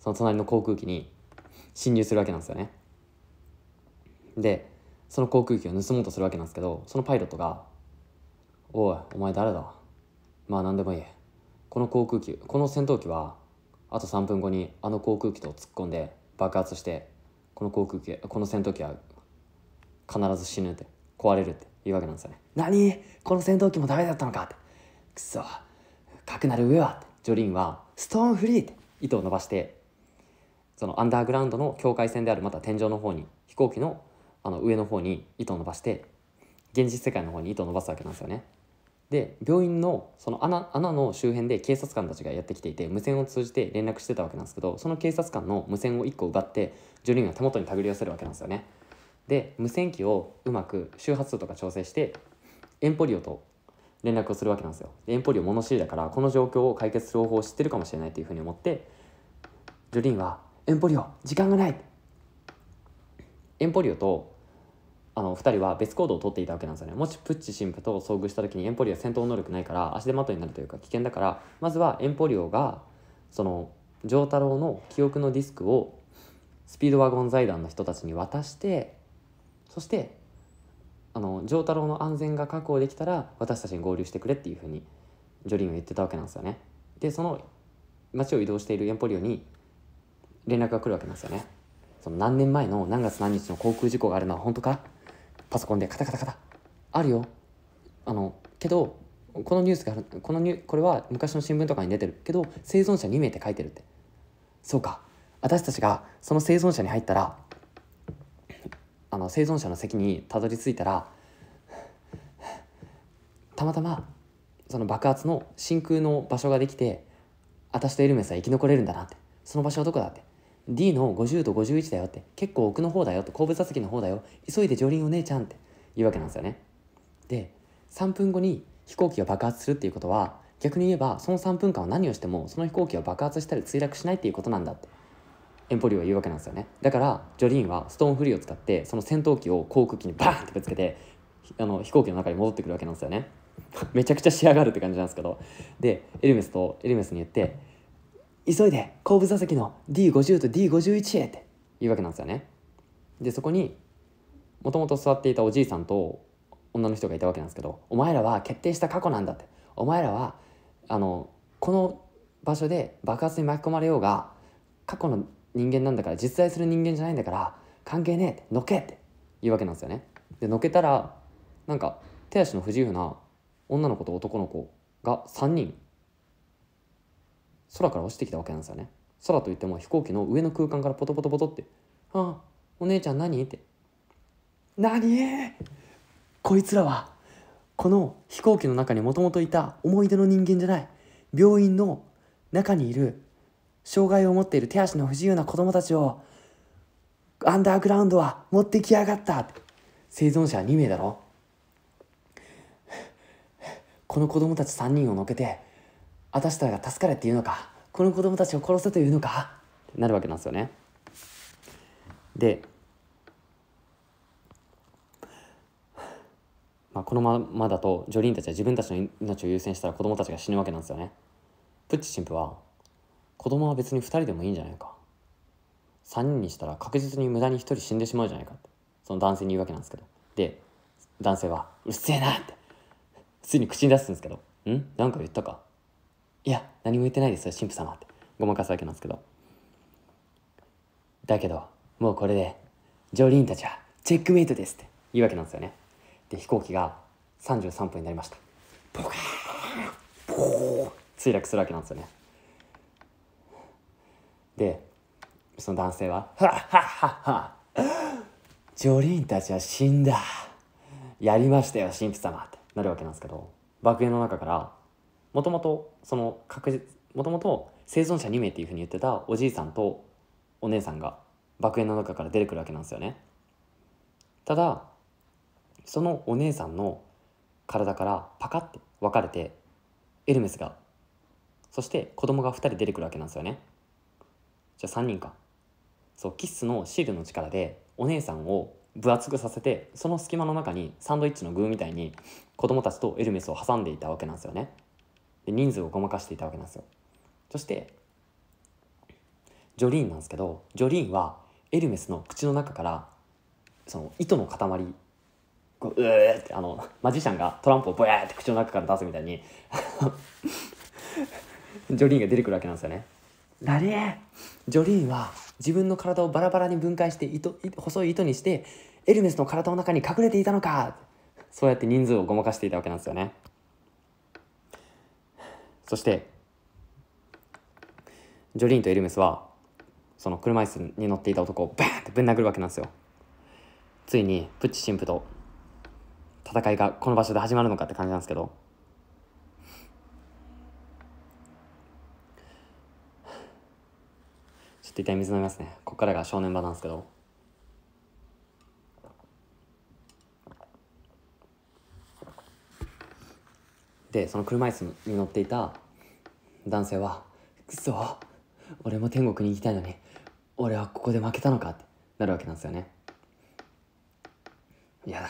Speaker 1: その隣の航空機に侵入するわけなんですよね。でその航空機を盗もうとするわけなんですけどそのパイロットが「おいお前誰だまあ何でもいい。この航空機この戦闘機はあと3分後にあの航空機と突っ込んで爆発してこの航空機この戦闘機は必ず死ぬって壊れるって言うわけなんですよね。何？この戦闘機もダメだったのかって。くそ。かくなる上は。ってジョリーンはストーンフリーって。糸を伸ばしてそのアンダーグラウンドの境界線であるまた天井の方に飛行機のあの上の方に糸を伸ばして現実世界の方に糸を伸ばすわけなんですよねで病院のその穴穴の周辺で警察官たちがやってきていて無線を通じて連絡してたわけなんですけどその警察官の無線を1個奪ってジョリーンが手元に手繰り寄せるわけなんですよねで無線機をうまく周波数とか調整してエンポリオと連絡をするわけなんですよエンポリオ物知りだからこの状況を解決する方法を知ってるかもしれないというふうに思ってジョリーンは「エンポリオ時間がない!」エンポリオとあの2人は別行動をとっていたわけなんですよね。もしプッチ神父と遭遇した時にエンポリオは戦闘能力ないから足手まといになるというか危険だからまずはエンポリオがその丈太郎の記憶のディスクをスピードワゴン財団の人たちに渡してそしてあの丈太郎の安全が確保できたら私たちに合流してくれっていうふうにジョリンは言ってたわけなんですよね。でその街を移動しているエンポリオに連絡が来るわけなんですよね。その何年前の何月何日の航空事故があるのは本当か？パソコンでカタカタカタ。あるよ。あのけどこのニュースがあるこのニュこれは昔の新聞とかに出てる。けど生存者2名って書いてるって。そうか。私たちがその生存者に入ったらあの生存者の席にたどり着いたらたまたまその爆発の真空の場所ができて私とエルメスは生き残れるんだなって。その場所はどこだって。D の50と51だよって。結構奥の方だよって。後部座席の方だよ。急いで上輪お姉ちゃんって。言うわけなんですよね。で3分後に飛行機が爆発するっていうことは逆に言えばその3分間は何をしてもその飛行機は爆発したり墜落しないっていうことなんだって。エンポリオは言うわけなんですよね。だからジョリーンはストーンフリーを使ってその戦闘機を航空機にバーンってぶつけてあの飛行機の中に戻ってくるわけなんですよね。めちゃくちゃ仕上がるって感じなんですけど。でエルメスとエルメスに言って急いで後部座席の D50 と D51 へって。言うわけなんですよね。でそこにもともと座っていたおじいさんと女の人がいたわけなんですけどお前らは決定した過去なんだって。お前らはあのこの場所で爆発に巻き込まれようが過去の人間なんだから実在する人間じゃないんだから関係ねえってのけって。言うわけなんですよね。でのけたらなんか手足の不自由な女の子と男の子が3人空から落ちてきたわけなんですよね。空といっても飛行機の上の空間からポトポトポトって「ああお姉ちゃん何?」って「何こいつらはこの飛行機の中にもともといた思い出の人間じゃない。病院の中にいる障害を持っている手足の不自由な子供たちをアンダーグラウンドは持ってきやがった。生存者は2名だろ。この子供たち3人を乗っけて私たちが助かれっていうのかこの子供たちを殺せというのかってなるわけなんですよね。で、まあ、このままだとジョリーンたちは自分たちの命を優先したら子供たちが死ぬわけなんですよね。プッチ神父は子供は別に2人でもいいんじゃないか。3人にしたら確実に無駄に1人死んでしまうじゃないかって。その男性に言うわけなんですけど。で男性は「うっせえな!」って普通に口に出すんですけど「ん？なんか言ったか?」いや何も言ってないですよ神父様って。ごまかすわけなんですけど。だけどもうこれでジョリーンたちはチェックメイトですって言うわけなんですよね。で飛行機が33分になりました。ポカーポー墜落するわけなんですよね。でその男性は「はっはっはっはジョリーンたちは死んだ。やりましたよ神父様」って。なるわけなんですけど爆炎の中からもともとその確実もともと生存者2名っていうふうに言ってたおじいさんとお姉さんが爆炎の中から出てくるわけなんですよね。ただそのお姉さんの体からパカッて分かれてエルメスがそして子供が2人出てくるわけなんですよね。じゃあ3人か。そうキッスのシールの力でお姉さんを分厚くさせてその隙間の中にサンドイッチの具みたいに子供たちとエルメスを挟んでいたわけなんですよね。で人数をごまかしていたわけなんですよ。そしてジョリーンなんですけどジョリーンはエルメスの口の中からその糸の塊こううーってあのマジシャンがトランプをボヤーって口の中から出すみたいに ジョリーンが出てくるわけなんですよね。何ジョリーンは自分の体をバラバラに分解して糸細い糸にしてエルメスの体の中に隠れていたのかそうやって人数をごまかしていたわけなんですよね。そしてジョリーンとエルメスはその車椅子に乗っていた男をバーンってぶん殴るわけなんですよ。ついにプッチ神父と戦いがこの場所で始まるのかって感じなんですけど。ちょっと一回水飲みますね。ここからが正念場なんですけど。でその車椅子に乗っていた男性は「くそ俺も天国に行きたいのに俺はここで負けたのか」ってなるわけなんですよね。嫌だ。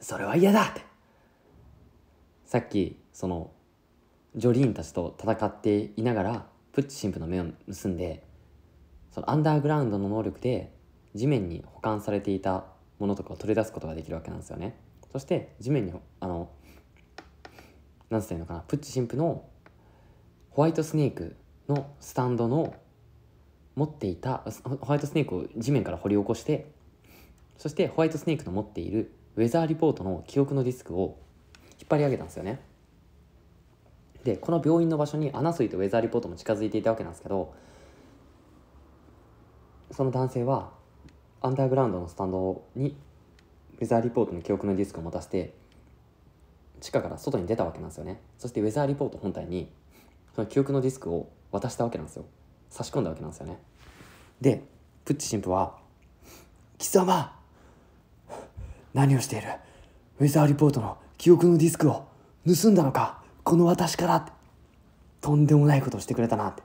Speaker 1: それは嫌だって。さっきそのジョリーンたちと戦っていながらプッチ神父の目を盗んでそのアンダーグラウンドの能力で地面に保管されていたものとかを取り出すことができるわけなんですよね。そして地面にあのなんつったらいいのかな？プッチ神父のホワイトスネークのスタンドの持っていたホワイトスネークを地面から掘り起こしてそしてホワイトスネークの持っているウェザーリポートの記憶のディスクを引っ張り上げたんですよね。でこの病院の場所にアナスイとウェザーリポートも近づいていたわけなんですけどその男性はアンダーグラウンドのスタンドにウェザーリポートの記憶のディスクを持たせて地下から外に出たわけなんですよね。そしてウェザーリポート本体にその記憶のディスクを渡したわけなんですよ。差し込んだわけなんですよね。でプッチ神父は「貴様何をしている？ウェザーリポートの記憶のディスクを盗んだのか？この私から」って。とんでもないことをしてくれたなって。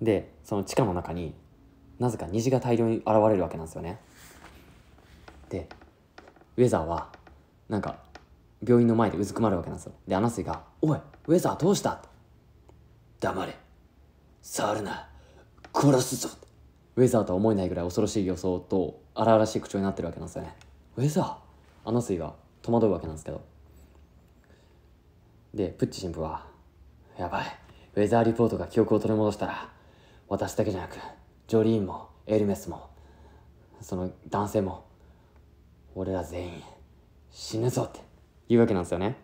Speaker 1: でその地下の中になぜか虹が大量に現れるわけなんですよね。でウェザーはなんか病院の前でうずくまるわけなんですよ。でアナスイが「おいウェザーどうした?」黙れ。触るな。殺すぞ」ウェザーとは思えないぐらい恐ろしい予想と荒々しい口調になってるわけなんですよね。ウェザーアナスイが戸惑うわけなんですけど。でプッチ神父は「やばい。ウェザーリポートが記憶を取り戻したら私だけじゃなくジョリーンもエルメスもその男性も俺ら全員死ぬぞって言うわけなんですよね。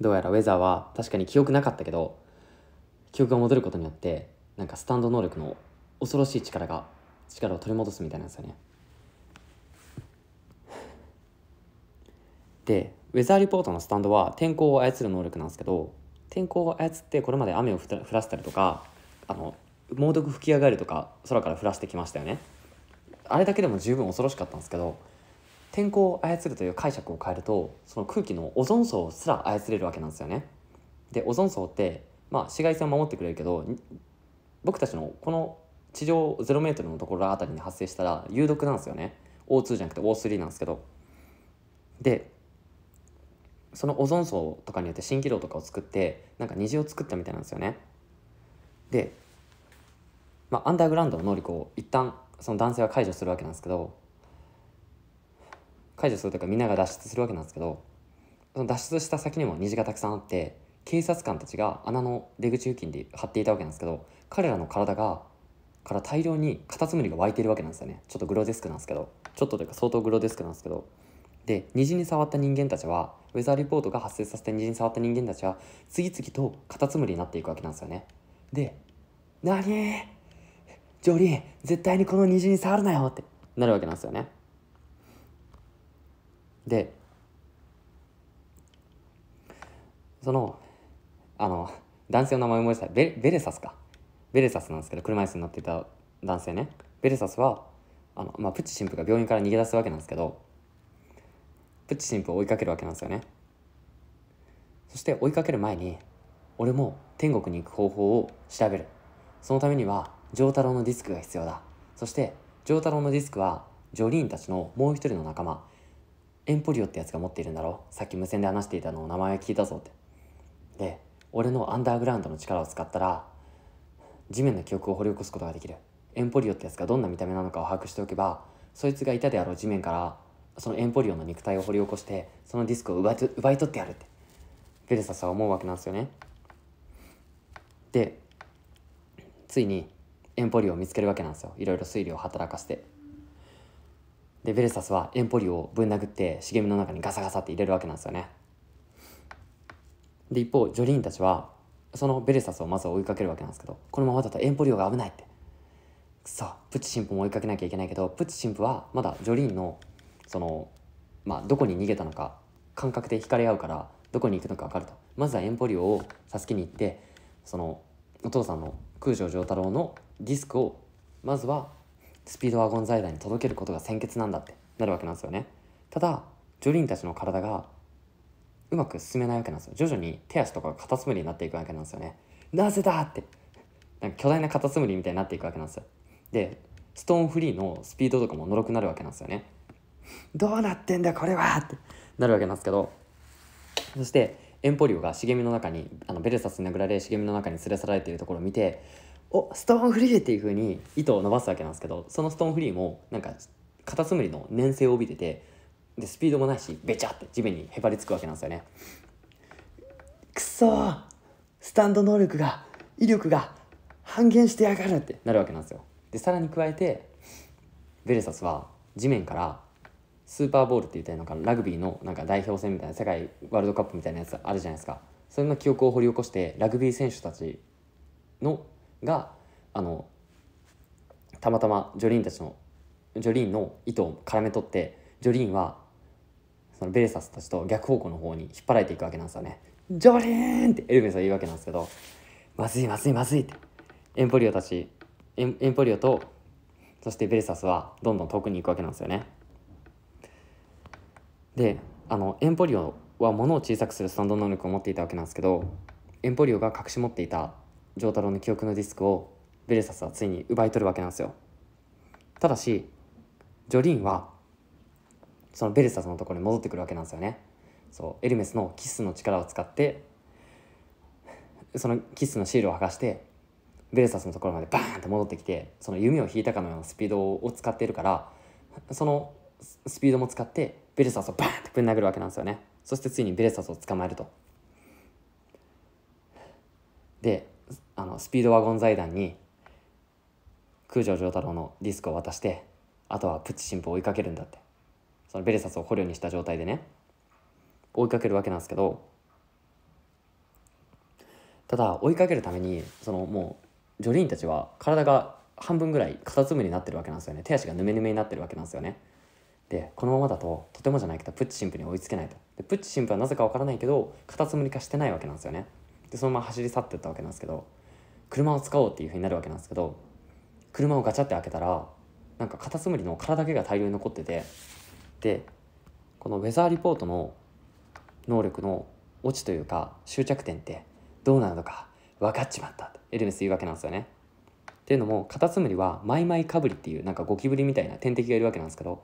Speaker 1: どうやらウェザーは確かに記憶なかったけど記憶が戻ることによってなんかスタンド能力の恐ろしい力が力を取り戻すみたいなんですよね。でウェザーリポートのスタンドは天候を操る能力なんですけど天候を操ってこれまで雨を降らせたりとかあの猛毒吹き上がるとか空から降らしてきましたよね。あれだけでも十分恐ろしかったんですけど天候を操るという解釈を変えるとその空気のオゾン層すら操れるわけなんですよね。でオゾン層ってまあ紫外線を守ってくれるけど僕たちのこの地上0メートルのところあたりに発生したら有毒なんですよね。O2 じゃなくて O3 なんですけど。でそのオゾン層とかによって蜃気楼とかを作ってなんか虹を作ったみたいなんですよね。で、まあ、アンダーグラウンドの能力を一旦その男性は解除するわけなんですけど解除するというかみんなが脱出するわけなんですけどその脱出した先にも虹がたくさんあって警察官たちが穴の出口付近で張っていたわけなんですけど彼らの体がから大量にカタツムリが湧いてるわけなんですよね。ちょっとグロデスクなんですけどちょっとというか相当グロデスクなんですけど。で虹に触った人間たちはウェザーリポートが発生させて虹に触った人間たちは次々とカタツムリになっていくわけなんですよね。で「何？ジョリー絶対にこの虹に触るなよ!」って。なるわけなんですよね。でそのあの男性の名前思い出したベベレサスか。ベレサスなんですけど車椅子に乗っていた男性ね。ベレサスはあの、まあ、プチ神父が病院から逃げ出すわけなんですけどプチ神父を追いかけるわけなんですよね。そして追いかける前に俺も天国に行く方法を調べる。そのためには丈太郎のディスクが必要だ。そして丈太郎のディスクはジョリーンたちのもう一人の仲間エンポリオってやつが持っているんだろさっき無線で話していたのを名前聞いたぞって。で俺のアンダーグラウンドの力を使ったら地面の記憶を掘り起こすことができる。エンポリオってやつがどんな見た目なのかを把握しておけばそいつがいたであろう地面からそのエンポリオの肉体を掘り起こしてそのディスクを奪い奪い取ってやるって。ベルサスは思うわけなんですよね。でついにエンポリオを見つけるわけなんですよ。いろいろ推理を働かせて。でベルサスはエンポリオをぶん殴って茂みの中にガサガサって入れるわけなんですよね。で一方ジョリーンたちはそのベルサスをまず追いかけるわけなんですけどこのままだとエンポリオが危ないって。くそプチ神父も追いかけなきゃいけないけどプチ神父はまだジョリーンのそのまあどこに逃げたのか感覚で惹かれ合うからどこに行くのか分かると。まずはエンポリオを助けに行ってそのお父さんの空城城太郎のディスクをまずはスピードワゴン財団に届けることが先決なんだって。なるわけなんですよね。ただジョリーンたちの体がうまく進めないわけなんですよ。徐々に手足とかがカタツムリになっていくわけなんですよね。なぜだってなんか巨大なカタツムリみたいになっていくわけなんですよ。でストーンフリーのスピードとかものろくなるわけなんですよね。どうなってんだこれはってなるわけなんですけどそしてエンポリオが茂みの中にあのベルサスに殴られ茂みの中に連れ去られているところを見ておストーンフリーっていう風に糸を伸ばすわけなんですけどそのストーンフリーもなんかカタツムリの粘性を帯びててでスピードもないしべちゃって地面にへばりつくわけなんですよね。くそスタンド能力が威力が半減してやがるってなるわけなんですよ。でさらに加えてベレサスは地面からスーパーボールって言ったらいいのかラグビーのなんか代表戦みたいな世界ワールドカップみたいなやつあるじゃないですか。それの記憶を掘り起こしてラグビー選手たちのがあのたまたまジョリーンたちのジョリーンの糸を絡め取ってジョリーンはそのベレサスたちと逆方向の方に引っ張られていくわけなんですよね。ジョリーンってエルメスは言うわけなんですけどまずいまずいまずいって。エンポリオたちエンエンポリオとそしてベレサスはどんどん遠くに行くわけなんですよね。であのエンポリオは物を小さくするスタンド能力を持っていたわけなんですけどエンポリオが隠し持っていた丈太郎の記憶のディスクをベレサスはついに奪い取るわけなんですよ。ただしジョリーンはそのベレサスのところに戻ってくるわけなんですよね。そうエルメスのキスの力を使ってそのキスのシールを剥がしてベレサスのところまでバーンと戻ってきてその弓を引いたかのようなスピードを使っているからそのスピードも使ってベレサスをバーンってぶん殴るわけなんですよね。そしてついにベレサスを捕まえると。であのスピードワゴン財団に空城城太郎のディスクを渡してあとはプッチ神父を追いかけるんだって。そのベレサスを捕虜にした状態でね追いかけるわけなんですけどただ追いかけるためにそのもうジョリーンたちは体が半分ぐらいカタツムリになってるわけなんですよね。手足がヌメヌメになってるわけなんですよね。でこのままだととてもじゃないけどプッチ神父に追いつけないと。でプッチ神父はなぜかわからないけどカタツムリ化してないわけなんですよね。でそのまま走り去ってったわけなんですけど車を使おうっていうふうになるわけなんですけど車をガチャって開けたらなんかカタツムリの殻だけが大量に残っててでこのウェザーリポートの能力の落ちというか終着点ってどうなるのか分かっちまったってエルメス言うわけなんですよね。っていうのもカタツムリはマイマイカブリっていうなんかゴキブリみたいな天敵がいるわけなんですけど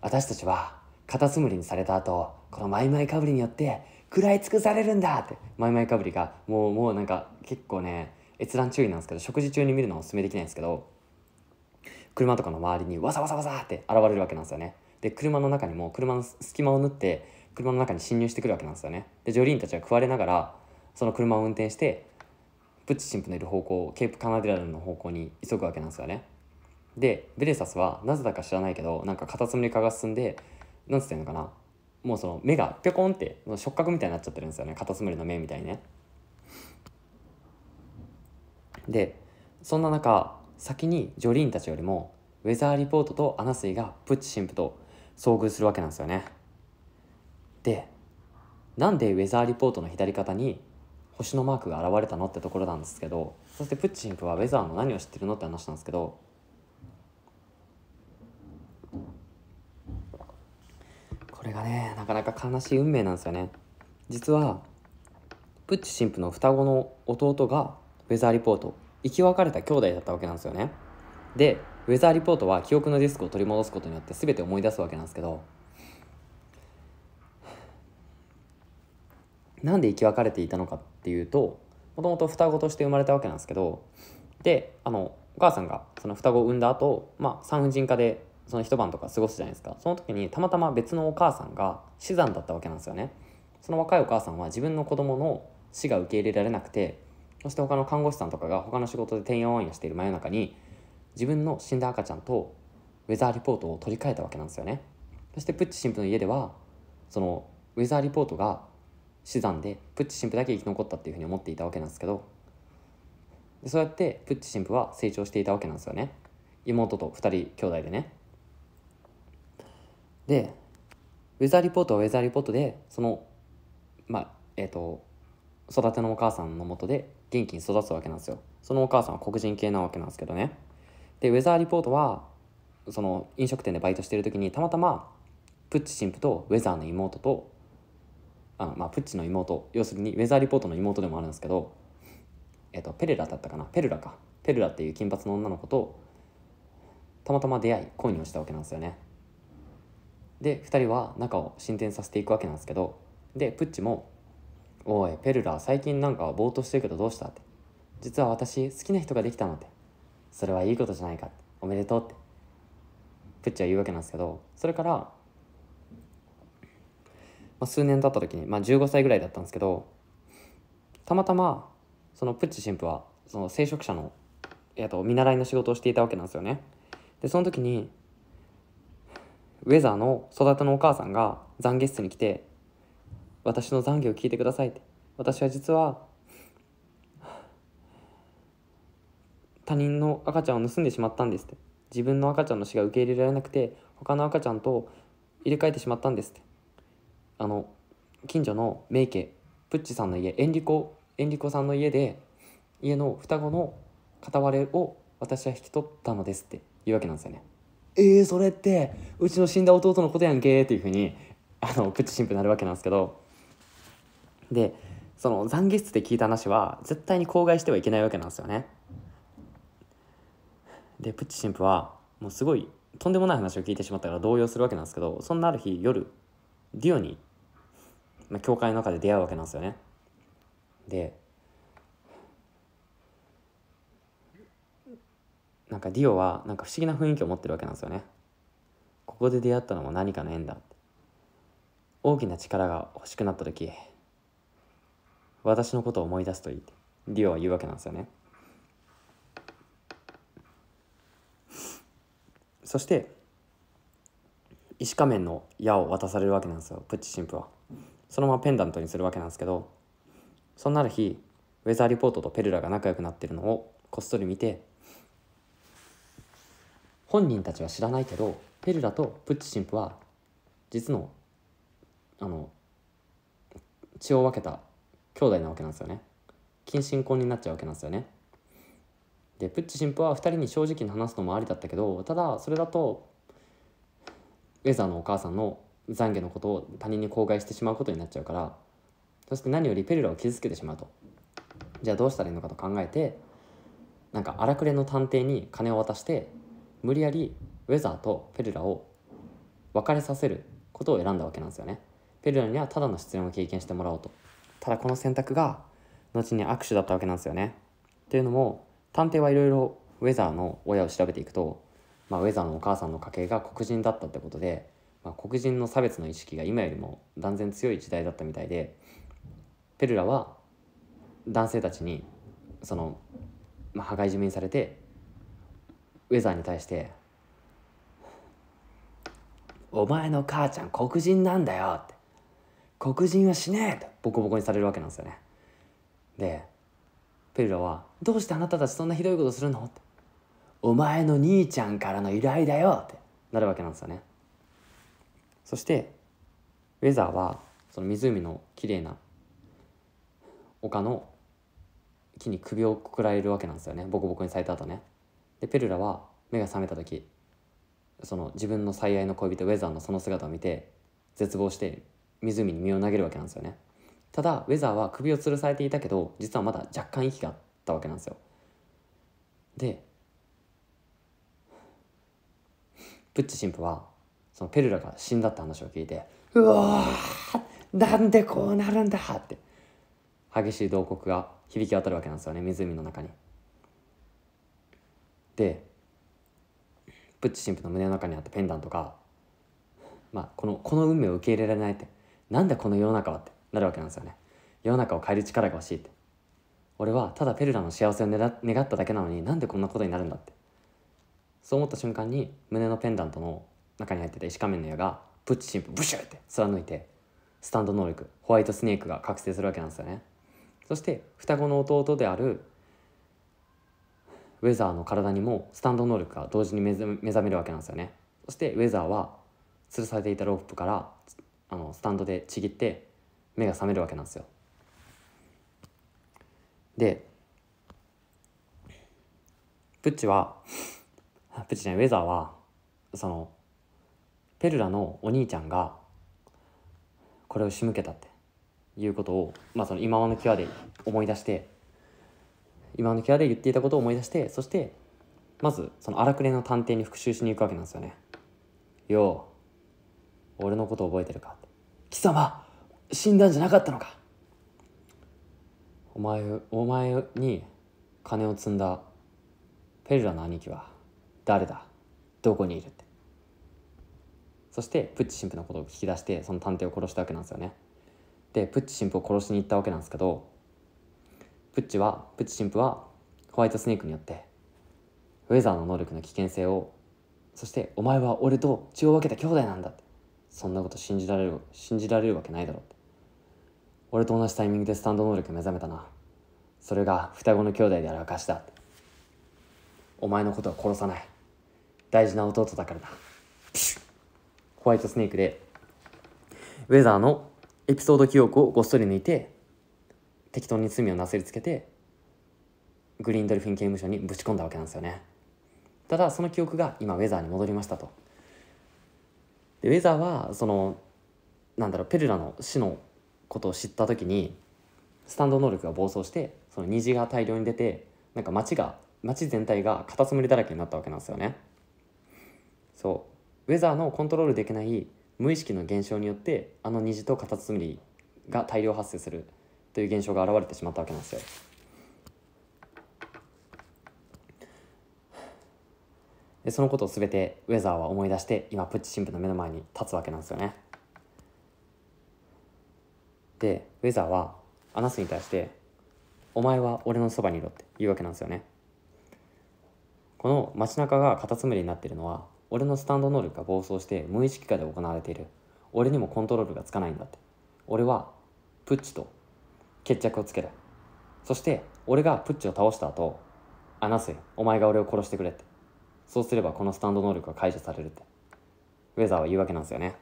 Speaker 1: 私たちはカタツムリにされた後このマイマイカブリによって食らい尽くされるんだってマイマイカブリがもうもうなんか結構ね閲覧注意なんですけど食事中に見るのはおすすめできないんですけど車とかの周りにわさわさわさって現れるわけなんですよね。で車の中にも車の隙間を縫って車の中に侵入してくるわけなんですよね。でジョリーンたちは食われながらその車を運転してプッチ神父のいる方向ケープカナデラルの方向に急ぐわけなんですよね。でベレサスはなぜだか知らないけどなんかカタツムリ化が進んでなんつってんのかな。もうその目がぴょこんって触覚みたいになっちゃってるんですよね。カタツムリの目みたいにね。でそんな中先にジョリーンたちよりもウェザーリポートとアナスイがプッチ神父と遭遇するわけなんですよね。でなんでウェザーリポートの左肩に星のマークが現れたのってところなんですけどそしてプッチ神父はウェザーの何を知ってるのって話なんですけどこれがねなかなか悲しい運命なんですよね。実はプッチ神父の双子の弟がウェザーリポート。生き別れた兄弟だったわけなんですよね。でウェザーリポートは記憶のディスクを取り戻すことによって全て思い出すわけなんですけど。なんで生き別れていたのかっていうともともと双子として生まれたわけなんですけど。であのお母さんがその双子を産んだ後、まあ産婦人科でその一晩とか過ごすじゃないですか。その時にたまたま別のお母さんが死産だったわけなんですよね。その若いお母さんは自分の子供の死が受け入れられなくてそして他の看護師さんとかが他の仕事でてんやわんやしている真夜中に自分の死んだ赤ちゃんとウェザーリポートを取り替えたわけなんですよね。そしてプッチ神父の家ではそのウェザーリポートが死産でプッチ神父だけ生き残ったっていうふうに思っていたわけなんですけどでそうやってプッチ神父は成長していたわけなんですよね。妹と2人兄弟でね。でウェザーリポートはウェザーリポートでそのまあえっ、ー、と育てのお母さんのもとで元気に育つわけなんですよ。そのお母さんは黒人系なわけなんですけどね。でウェザーリポートはその飲食店でバイトしてる時にたまたまプッチ神父とウェザーの妹とあまあプッチの妹要するにウェザーリポートの妹でもあるんですけど、えっと、ペレラだったかな？ペルラか。ペルラっていう金髪の女の子とたまたま出会い恋に落ちたわけなんですよね。で2人は仲を進展させていくわけなんですけどでプッチも「おいペルラ最近なんかぼーっとしてるけどどうした?」って「実は私好きな人ができたの」って「それはいいことじゃないか」って「おめでとう」って。プッチは言うわけなんですけど。それから、まあ、数年経った時に、まあ、15歳ぐらいだったんですけどたまたまそのプッチ神父はその聖職者の、えー、と見習いの仕事をしていたわけなんですよね。でその時にウェザーの育てのお母さんが懺悔室に来て「私の懺悔を聞いてください」って「私は実は他人の赤ちゃんを盗んでしまったんです」って「自分の赤ちゃんの死が受け入れられなくて他の赤ちゃんと入れ替えてしまったんです」って。あの近所の名家プッチさんの家エンリコエンリコさんの家で家の双子の片割れを私は引き取ったのですって言うわけなんですよね。えー、それってうちの死んだ弟のことやんけっていうふうにあのプッチ神父になるわけなんですけどでその懺悔室で聞いた話は絶対に口外してはいけないわけなんですよね。でプッチ神父はもうすごいとんでもない話を聞いてしまったから動揺するわけなんですけどそんなある日夜ディオに、まあ、教会の中で出会うわけなんですよね。でなんかディオはなんか不思議な雰囲気を持ってるわけなんですよねここで出会ったのも何かの縁だ大きな力が欲しくなった時私のことを思い出すといいってディオは言うわけなんですよね。そして石仮面の矢を渡されるわけなんですよプッチ神父は。そのままペンダントにするわけなんですけどそんなある日ウェザーリポートとペルラが仲良くなってるのをこっそり見て本人たちは知らないけどペルラとプッチ神父は実のあの血を分けた兄弟なわけなんですよね。近親婚になっちゃうわけなんですよね。でプッチ神父は2人に正直に話すのもありだったけどただそれだとウェザーのお母さんの懺悔のことを他人に口外してしまうことになっちゃうからそして何よりペルラを傷つけてしまうと。じゃあどうしたらいいのかと考えてなんか荒くれの探偵に金を渡して無理やりウェザーとペルラを別れさせることを選んだわけなんですよね。ペルラにはただの失恋を経験してもらおうと。ただこの選択が後に握手だったわけなんですよね。っていうのも探偵はいろいろウェザーの親を調べていくと、まあ、ウェザーのお母さんの家系が黒人だったってことで、まあ、黒人の差別の意識が今よりも断然強い時代だったみたいでペルラは男性たちにその、まあ、羽交い締めにされてウェザーに対して「お前の母ちゃん黒人なんだよ」って「黒人は死ねえ!」とボコボコにされるわけなんですよね。でペルラは「どうしてあなたたちそんなひどいことするの?」って「お前の兄ちゃんからの依頼だよ」って。なるわけなんですよね。そしてウェザーはその湖の綺麗な丘の木に首をくくられるわけなんですよね。ボコボコにされた後ね。でペルラは目が覚めた時その自分の最愛の恋人ウェザーのその姿を見て絶望して湖に身を投げるわけなんですよねただウェザーは首を吊るされていたけど実はまだ若干息があったわけなんですよでプッチ神父はそのペルラが死んだって話を聞いて「うわなんでこうなるんだ!」って激しい慟哭が響き渡るわけなんですよね湖の中に。でプッチ神父の胸の中にあったペンダントが、まあ、このこの運命を受け入れられないってなんでこの世の中はってなるわけなんですよね。世の中を変える力が欲しいって。俺はただペルラの幸せを願っただけなのになんでこんなことになるんだって。そう思った瞬間に胸のペンダントの中に入ってた石仮面の矢がプッチ神父ブシューって貫いてスタンド能力ホワイトスネークが覚醒するわけなんですよね。そして双子の弟であるウェザーの体にもスタンド能力が同時に目覚めるわけなんですよね。そしてウェザーは吊るされていたロープからあのスタンドでちぎって目が覚めるわけなんですよでプッチは プッチじゃないウェザーはそのペルラのお兄ちゃんがこれを仕向けたっていうことを、まあ、その今の際で思い出して今の際で言っていたことを思い出してそしてまずその荒くれの探偵に復讐しに行くわけなんですよね。よう俺のこと覚えてるか？貴様死んだんじゃなかったのか？お前お前に金を積んだペルラの兄貴は誰だ？どこにいるって？そしてプッチ神父のことを聞き出してその探偵を殺したわけなんですよね。でプッチ神父を殺しに行ったわけなんですけどプッチはプッチ神父はホワイトスネークによってウェザーの能力の危険性をそしてお前は俺と血を分けた兄弟なんだって。そんなこと信じられる信じられるわけないだろって。俺と同じタイミングでスタンド能力目覚めたな。それが双子の兄弟である証だ。お前のことは殺さない。大事な弟だからだ。ホワイトスネークでウェザーのエピソード記憶をごっそり抜いて適当に罪をなすりつけてグリーンドルフィン刑務所にぶち込んだわけなんですよね。ただその記憶が今ウェザーに戻りましたと。でウェザーはそのなんだろうペルラの死のことを知った時にスタンド能力が暴走してその虹が大量に出てなんか街が街全体がカタツムリだらけになったわけなんですよね。そう。ウェザーのコントロールできない無意識の現象によってあの虹とカタツムリが大量発生するという現象が現れてしまったわけなんですよ。でそのことを全てウェザーは思い出して今プッチ神父の目の前に立つわけなんですよね。でウェザーはアナスに対して「お前は俺のそばにいろ」って言うわけなんですよね。この街中がカタツムリになっているのは俺のスタンド能力が暴走して無意識下で行われている。俺にもコントロールがつかないんだって。俺はプッチと決着をつけるそして俺がプッチを倒した後アナスお前が俺を殺してくれって。そうすればこのスタンド能力が解除されるってウェザーは言うわけなんですよね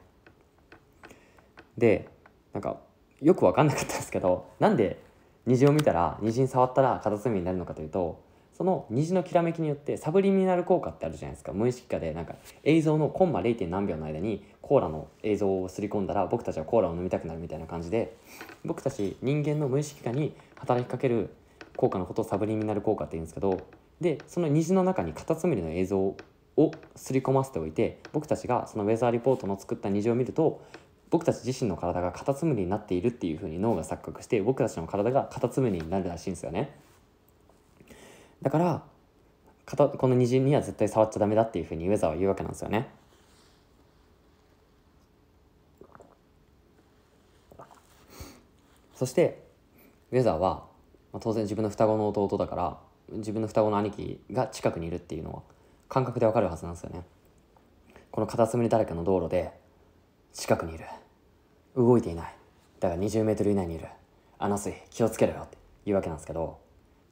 Speaker 1: でなんかよく分かんなかったですけどなんで虹を見たら虹に触ったらカタツムリになるのかというとその虹のきらめきによってサブリミナル効果ってあるじゃないですか無意識化でなんか映像のコンマ 0. 何秒の間にコーラの映像をすり込んだら僕たちはコーラを飲みたくなるみたいな感じで僕たち人間の無意識化に働きかける効果のことをサブリミナル効果って言うんですけどでその虹の中にカタツムリの映像をすり込ませておいて僕たちがそのウェザーリポートの作った虹を見ると僕たち自身の体がカタツムリになっているっていうふうに脳が錯覚して僕たちの体がカタツムリになるらしいんですよね。だからこの虹には絶対触っちゃダメだっていうふうにウェザーは言うわけなんですよね。そしてウェザーは、まあ、当然自分の双子の弟だから自分の双子の兄貴が近くにいるっていうのは感覚でわかるはずなんですよね。このカタツムリだらけの道路で近くにいる。動いていない。だから20メートル以内にいる。アナスイ気をつけろよ。って言うわけなんですけど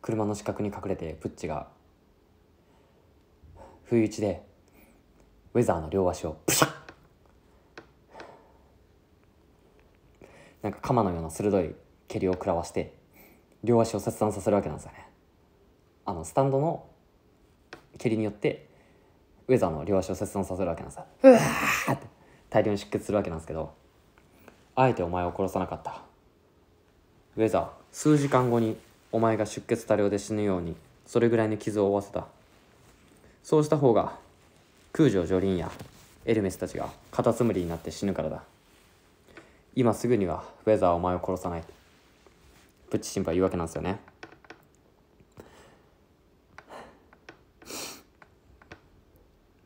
Speaker 1: 車の死角に隠れてプッチが不意打ちでウェザーの両足をプシャッ！なんか鎌のような鋭い蹴りを食らわして両足を切断させるわけなんですよね。あのスタンドの蹴りによってウェザーの両足を切断させるわけなんですよ。うわー。って大量に出血するわけなんですけどあえてお前を殺さなかった。ウェザー数時間後にお前が出血多量で死ぬようにそれぐらいの傷を負わせた。そうした方が空城ジョリンやエルメスたちがカタツムリになって死ぬからだ。今すぐにはウェザーはお前を殺さない。プッチ神父は言うわけなんですよね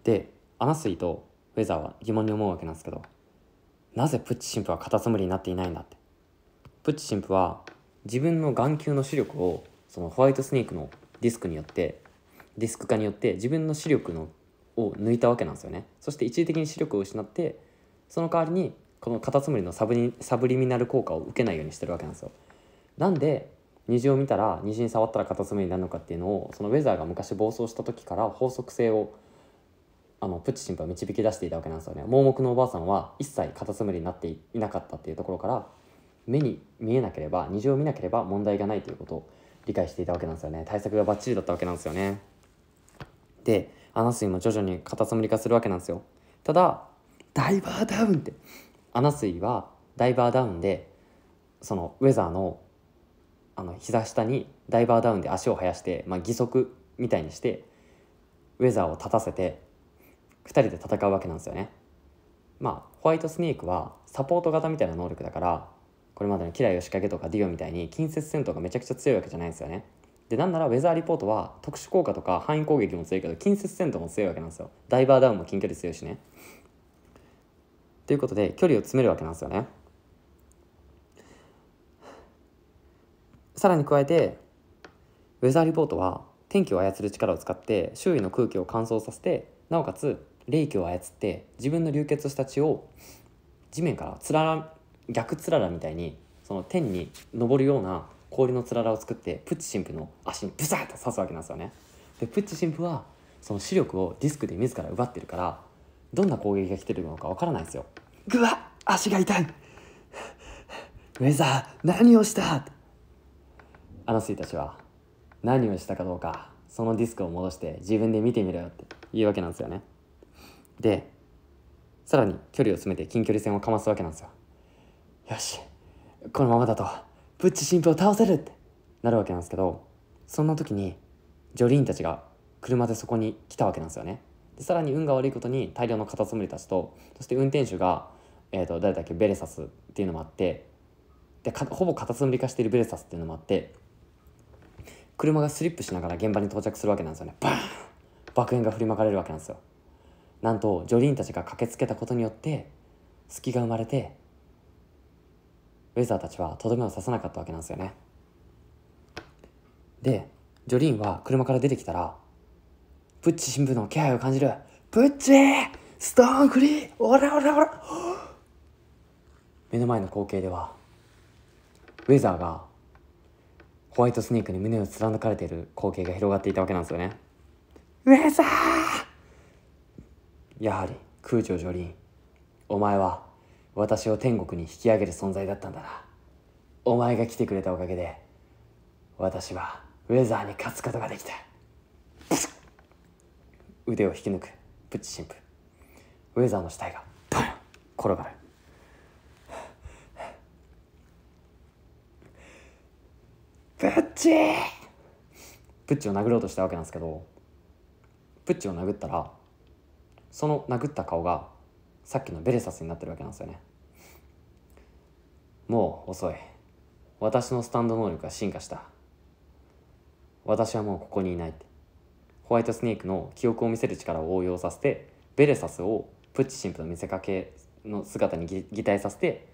Speaker 1: でアナスイとウェザーは疑問に思うわけなんですけどなぜプッチ神父はカタツムリになっていないんだって。プッチ神父は自分の眼球の視力をそのホワイトスネークのディスクによってディスク化によって自分の視力のを抜いたわけなんですよね。そして一時的に視力を失ってその代わりにこのカタツムリのサブリサブリミナル効果を受けないようにしてるわけなんですよ。なんで虹を見たら虹に触ったらカタツムリになるのかっていうのをそのウェザーが昔暴走した時から法則性をあのプチ神父は導き出していたわけなんですよね。盲目のおばあさんは一切カタツムリになっていなかったっていうところから目に見えなければ虹を見なければ問題がないということを理解していたわけなんですよね。対策がバッチリだったわけなんですよね。でアナスイも徐々にカタツムリ化するわけなんですよ。ただダイバーダウンってアナスイはダイバーダウンでそのウェザーのあの膝下にダイバーダウンで足を生やして、まあ、義足みたいにしてウェザーを立たせて2人で戦うわけなんですよね。まあホワイトスネークはサポート型みたいな能力だからこれまでのキラヨシカゲとかディオみたいに近接戦闘がめちゃくちゃ強いわけじゃないんですよね。でなんならウェザーリポートは特殊効果とか範囲攻撃も強いけど近接戦闘も強いわけなんですよ。ダイバーダウンも近距離強いしね。ということで距離を詰めるわけなんですよね。さらに加えてウェザーリポートは天気を操る力を使って周囲の空気を乾燥させてなおかつ冷気を操って自分の流血した血を地面からつらら逆つららみたいにその天に昇るような氷のつららを作ってプッチ神父の足にブサッと刺すわけなんですよね。でプッチ神父はその視力をディスクで自ら奪ってるからどんな攻撃が来てるのかわからないんですよ。ぐわ足が痛い。ウェザー何をした？アナスイたちは何をしたかどうかそのディスクを戻して自分で見てみろよっていうわけなんですよねでさらに距離を詰めて近距離戦をかますわけなんですよ。よしこのままだとプッチ神父を倒せるってなるわけなんですけどそんな時にジョリーンたちが車でそこに来たわけなんですよね。でさらに運が悪いことに大量のカタツムリたちとそして運転手が、えーと、誰だっけベレサスっていうのもあってでほぼカタツムリ化しているベレサスっていうのもあって車がスリップしながら現場に到着するわけなんですよね。バーン!爆炎が振りまかれるわけなんですよ。なんとジョリーンたちが駆けつけたことによって隙が生まれてウェザーたちはとどめを刺さなかったわけなんですよね。でジョリーンは車から出てきたらプッチ新聞の気配を感じる。プッチ!ストーンクリー!オラオラオラ目の前の光景ではウェザーがホワイトスネークに胸を貫かれている光景が広がっていたわけなんですよね。ウェザー!やはり空女ジョリーンお前は私を天国に引き上げる存在だったんだな。お前が来てくれたおかげで私はウェザーに勝つことができた。腕を引き抜くプッチ神父。ウェザーの死体がパン転がる。プッチプッチを殴ろうとしたわけなんですけどプッチを殴ったらその殴った顔がさっきのベレサスになってるわけなんですよね。もう遅い。私のスタンド能力が進化した。私はもうここにいない。ってホワイトスネークの記憶を見せる力を応用させてベレサスをプッチ神父の見せかけの姿に擬態させて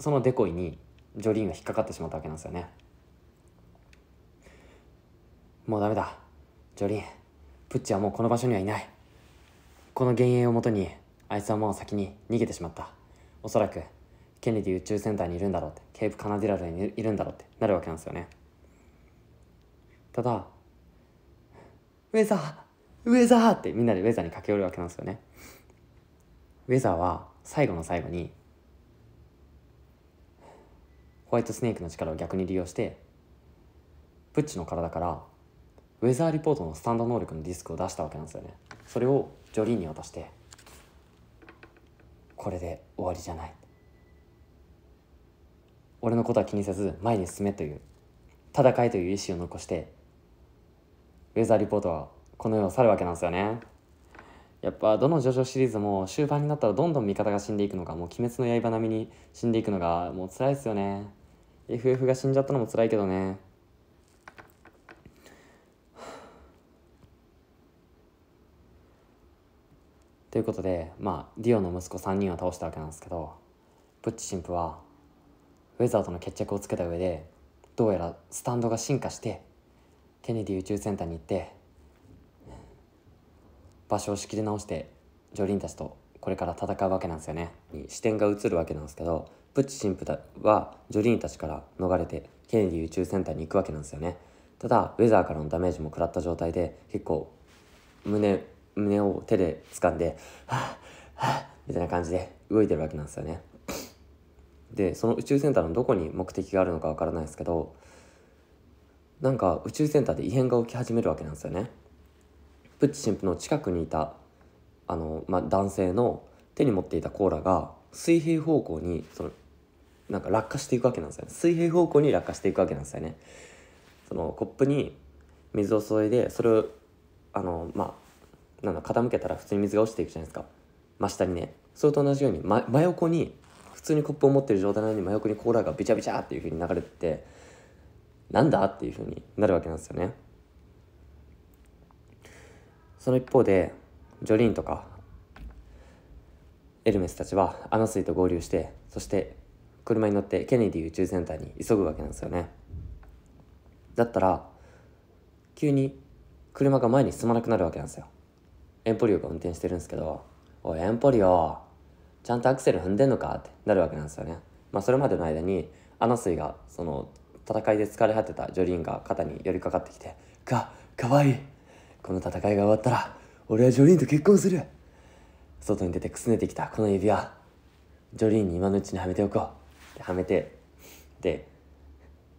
Speaker 1: そのデコイにジョリーンが引っかかってしまったわけなんですよね。もうダメだ。ジョリーンプッチはもうこの場所にはいない。この幻影をもとにあいつはもう先に逃げてしまった。おそらくケネディ宇宙センターにいるんだろうってケープカナディラルにいるんだろうってなるわけなんですよね。ただウェザーウェザーってみんなでウェザーに駆け寄るわけなんですよね。ウェザーは最後の最後にホワイトスネークの力を逆に利用してプッチの体からウェザーリポートのスタンド能力のディスクを出したわけなんですよね。それをジョリーに渡してこれで終わりじゃない。俺のことは気にせず前に進めという戦いという意思を残してウェザーリポートはこの世を去るわけなんですよね。やっぱどのジョジョシリーズも終盤になったらどんどん味方が死んでいくのがもう鬼滅の刃並みに死んでいくのがもう辛いですよね。FF が死んじゃったのも辛いけどね。ということでまあディオの息子3人は倒したわけなんですけどプッチ神父はウェザーとの決着をつけた上でどうやらスタンドが進化してケネディ宇宙センターに行って場所を仕切り直してジョリンたちとこれから戦うわけなんですよね。に視点が移るわけなんですけどプッチ神父はジョリーンたちから逃れてケネディ宇宙センターに行くわけなんですよね。ただウェザーからのダメージも食らった状態で結構胸胸を手で掴んで「はあはあ」みたいな感じで動いてるわけなんですよね。でその宇宙センターのどこに目的があるのかわからないですけどなんか宇宙センターで異変が起き始めるわけなんですよね。プッチ神父の近くにいたあの、まあ、男性の手に持っていたコーラが水平方向にそのなんか落下していくわけなんですよね。水平方向に落下していくわけなんですよね。そのコップに水を注いでそれをあのまあなんだ傾けたら普通に水が落ちていくじゃないですか。真下にね。それと同じように、ま、真横に普通にコップを持ってる状態なのに真横にコーラがビチャビチャっていう風に流れててなんだっていう風になるわけなんですよね。その一方でジョリーンとかエルメスたちはアナスイと合流してそして車に乗ってケネディ宇宙センターに急ぐわけなんですよね。だったら急に車が前に進まなくなるわけなんですよ。エンポリオが運転してるんですけど「おいエンポリオちゃんとアクセル踏んでんのか?」ってなるわけなんですよね。まあそれまでの間にアナスイがその戦いで疲れ果てたジョリーンが肩に寄りかかってきて「かかわいい。この戦いが終わったら俺はジョリーンと結婚する。外に出てくすねてきたこの指輪。ジョリーンに今のうちにはめておこう。ってはめてで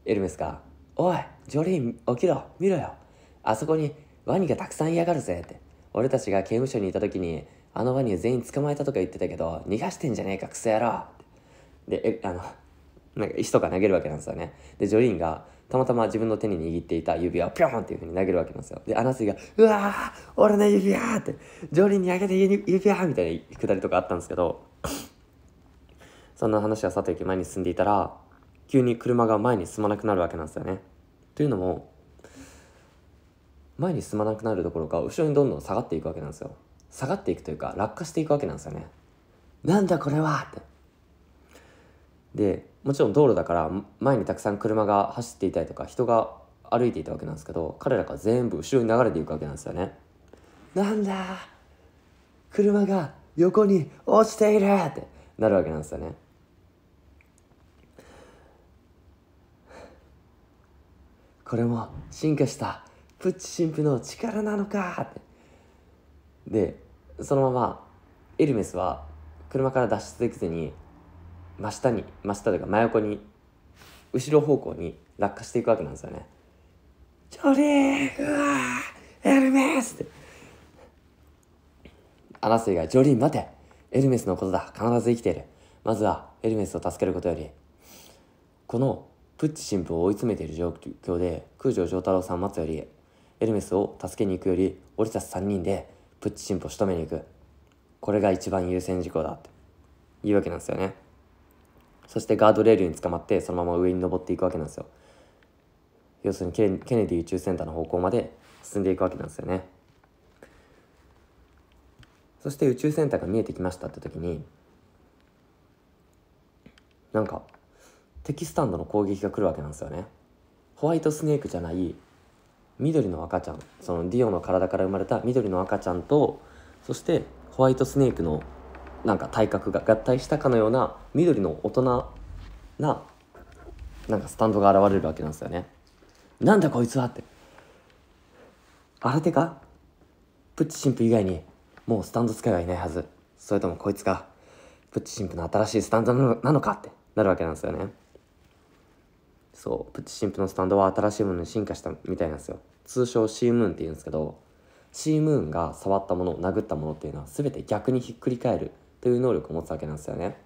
Speaker 1: エルメスが「おいジョリーン起きろ見ろよ。あそこにワニがたくさん嫌がるぜ」って。俺たちが刑務所にいた時にあのワニを全員捕まえたとか言ってたけど逃がしてんじゃねえかクソ野郎でえあのなんか石とか投げるわけなんですよねでジョリーンがたまたま自分の手に握っていた指輪をピョンっていうふうに投げるわけなんですよでアナスイが「うわー俺の指輪!」って「ジョリーンにあげて指輪!」みたいなくだりとかあったんですけどそんな話はさておき前に進んでいたら急に車が前に進まなくなるわけなんですよねというのも前に進まなくなるどころか後ろにどんどん下がっていくわけなんですよ。下がっていくというか落下していくわけなんですよね。なんだこれはって。でもちろん道路だから前にたくさん車が走っていたりとか人が歩いていたわけなんですけど彼らが全部後ろに流れていくわけなんですよね。なんだ車が横に落ちているってなるわけなんですよね。これも進化したプッチ神父の力なのか？ってでそのままエルメスは車から脱出できずに真下に真下というか真横に後ろ方向に落下していくわけなんですよね。ジョリーうわエルメスって。アナスイがジョリー待て。エルメスのことだ。必ず生きている。まずはエルメスを助けることより。このプッチ神父を追い詰めている状況で空城城太郎さん待つよりエルメスを助けに行くより俺たち3人でプッチ神父を仕留めに行く。これが一番優先事項だって。言うわけなんですよね。そしてガードレールに捕まってそのまま上に登っていくわけなんですよ。要するにケネディ宇宙センターの方向まで進んでいくわけなんですよね。そして宇宙センターが見えてきましたって時になんか敵スタンドの攻撃が来るわけなんですよね。ホワイトスネークじゃない緑の赤ちゃんそのディオの体から生まれた緑の赤ちゃんとそしてホワイトスネークのなんか体格が合体したかのような緑の大人ななんかスタンドが現れるわけなんですよね。なんだこいつはって。新手か？プッチ神父以外にもうスタンド使いはいないはず。それともこいつがプッチ神父の新しいスタンドなのかってなるわけなんですよね。そうプチ神父のスタンドは新しいものに進化したみたいなんですよ。通称シームーンって言うんですけどシームーンが触ったもの殴ったものっていうのは全て逆にひっくり返るという能力を持つわけなんですよね。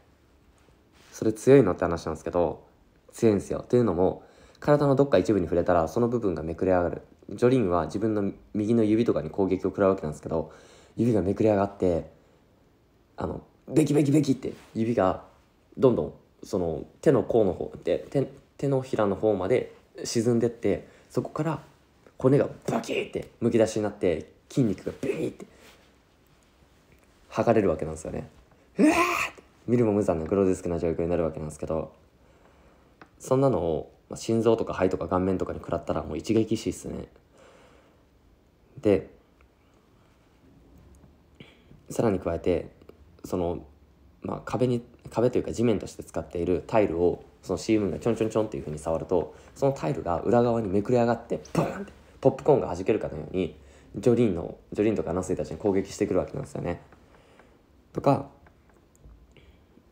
Speaker 1: それ強いのって話なんですけど強いんですよ。というのも体のどっか一部に触れたらその部分がめくれ上がる。ジョリンは自分の右の指とかに攻撃を食らうわけなんですけど指がめくれ上がってあのベキベキベキって指がどんどんその手の甲の方で手手のひらの方まで沈んでってそこから骨がバキーってむき出しになって筋肉がビーって剥がれるわけなんですよね。うわー見るも無残なグロデスクな状況になるわけなんですけどそんなのをまあ、心臓とか肺とか顔面とかに食らったらもう一撃死っすね。でさらに加えてその、まあ、壁に壁というか地面として使っているタイルをそのシームがちょんちょんちょんっていうふうに触るとそのタイルが裏側にめくれ上がってボーンってポップコーンが弾けるかのようにジョリーンのジョリンとかナスイたちに攻撃してくるわけなんですよね。とか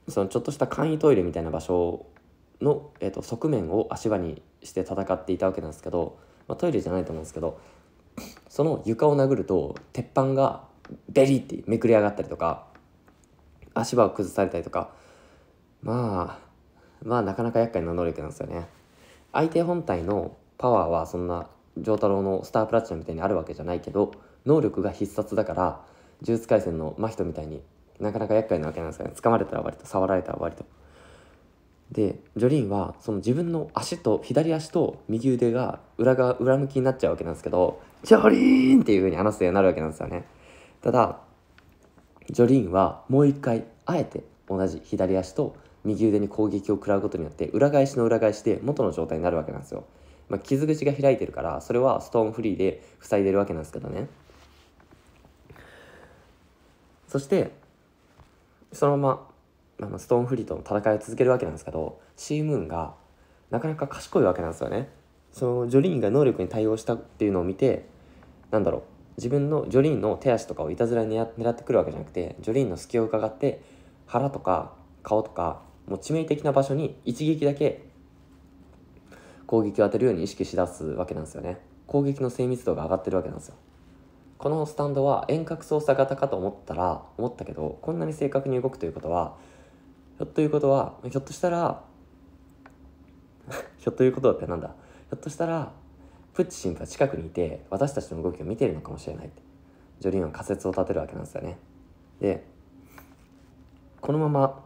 Speaker 1: そのちょっとした簡易トイレみたいな場所の、えーと、側面を足場にして戦っていたわけなんですけど、まあ、トイレじゃないと思うんですけどその床を殴ると鉄板がベリってめくれ上がったりとか足場を崩されたりとかまあまあなかなか厄介な能力なんですよね。相手本体のパワーはそんな丈太郎のスタープラチナみたいにあるわけじゃないけど能力が必殺だから呪術廻戦の真人みたいになかなか厄介なわけなんですよね。掴まれたら割と触られたら割と。でジョリーンはその自分の足と左足と右腕が裏側裏向きになっちゃうわけなんですけどジョリーンっていう風に話すようになるわけなんですよね。ただジョリーンはもう一回あえて同じ左足と右腕に攻撃を食らうことによって裏返しの裏返しで元の状態になるわけなんですよ、まあ、傷口が開いてるからそれはストーンフリーで塞いでるわけなんですけどね。そしてそのままあのストーンフリーとの戦いを続けるわけなんですけどシームーンがなかなか賢いわけなんですよね。そのジョリーンが能力に対応したっていうのを見てなんだろう。自分のジョリーンの手足とかをいたずらに狙ってくるわけじゃなくてジョリーンの隙を伺って腹とか顔とかもう致命的な場所に一撃だけ攻撃を当てるように意識しだすわけなんですよね。攻撃の精密度が上がってるわけなんですよ。このスタンドは遠隔操作型かと思ったら思ったけどこんなに正確に動くということはひょっということはひょっとしたら ひょっということだってなんだ。ひょっとしたらプッチ神父は近くにいて私たちの動きを見ているのかもしれないって。ジョリーンは仮説を立てるわけなんですよね。でこのまま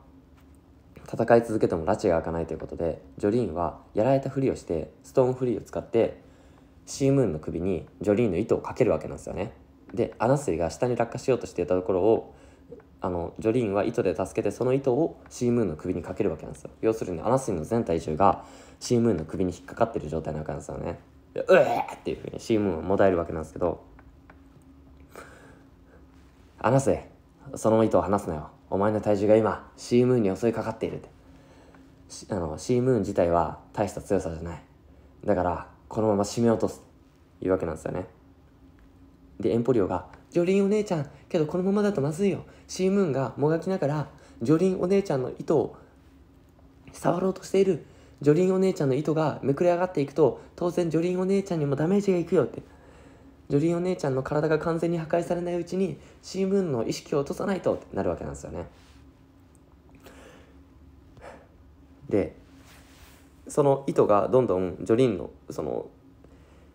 Speaker 1: 戦い続けても拉致が開かないということでジョリーンはやられたふりをしてストーンフリーを使ってシームーンの首にジョリーンの糸をかけるわけなんですよね。でアナスイが下に落下しようとしていたところをあのジョリーンは糸で助けてその糸をシームーンの首にかけるわけなんですよ。要するにアナスイの全体重がシームーンの首に引っかかってる状態なわけなんですよね。でうえーっていうふうにシームーンをもだえるわけなんですけどアナスイその糸を離すなよ。お前の体重が今シームーンに襲いかかっているって。あのシームーン自体は大した強さじゃない。だからこのまま締め落とすいうわけなんですよね。でエンポリオが「ジョリンお姉ちゃんけどこのままだとまずいよ」シームーンがもがきながらジョリンお姉ちゃんの糸を触ろうとしている。ジョリンお姉ちゃんの糸がめくれ上がっていくと当然ジョリンお姉ちゃんにもダメージがいくよって。ジョリンお姉ちゃんの体が完全に破壊されないうちにシームーンの意識を落とさないとってなるわけなんですよねでその糸がどんどんジョリーンのその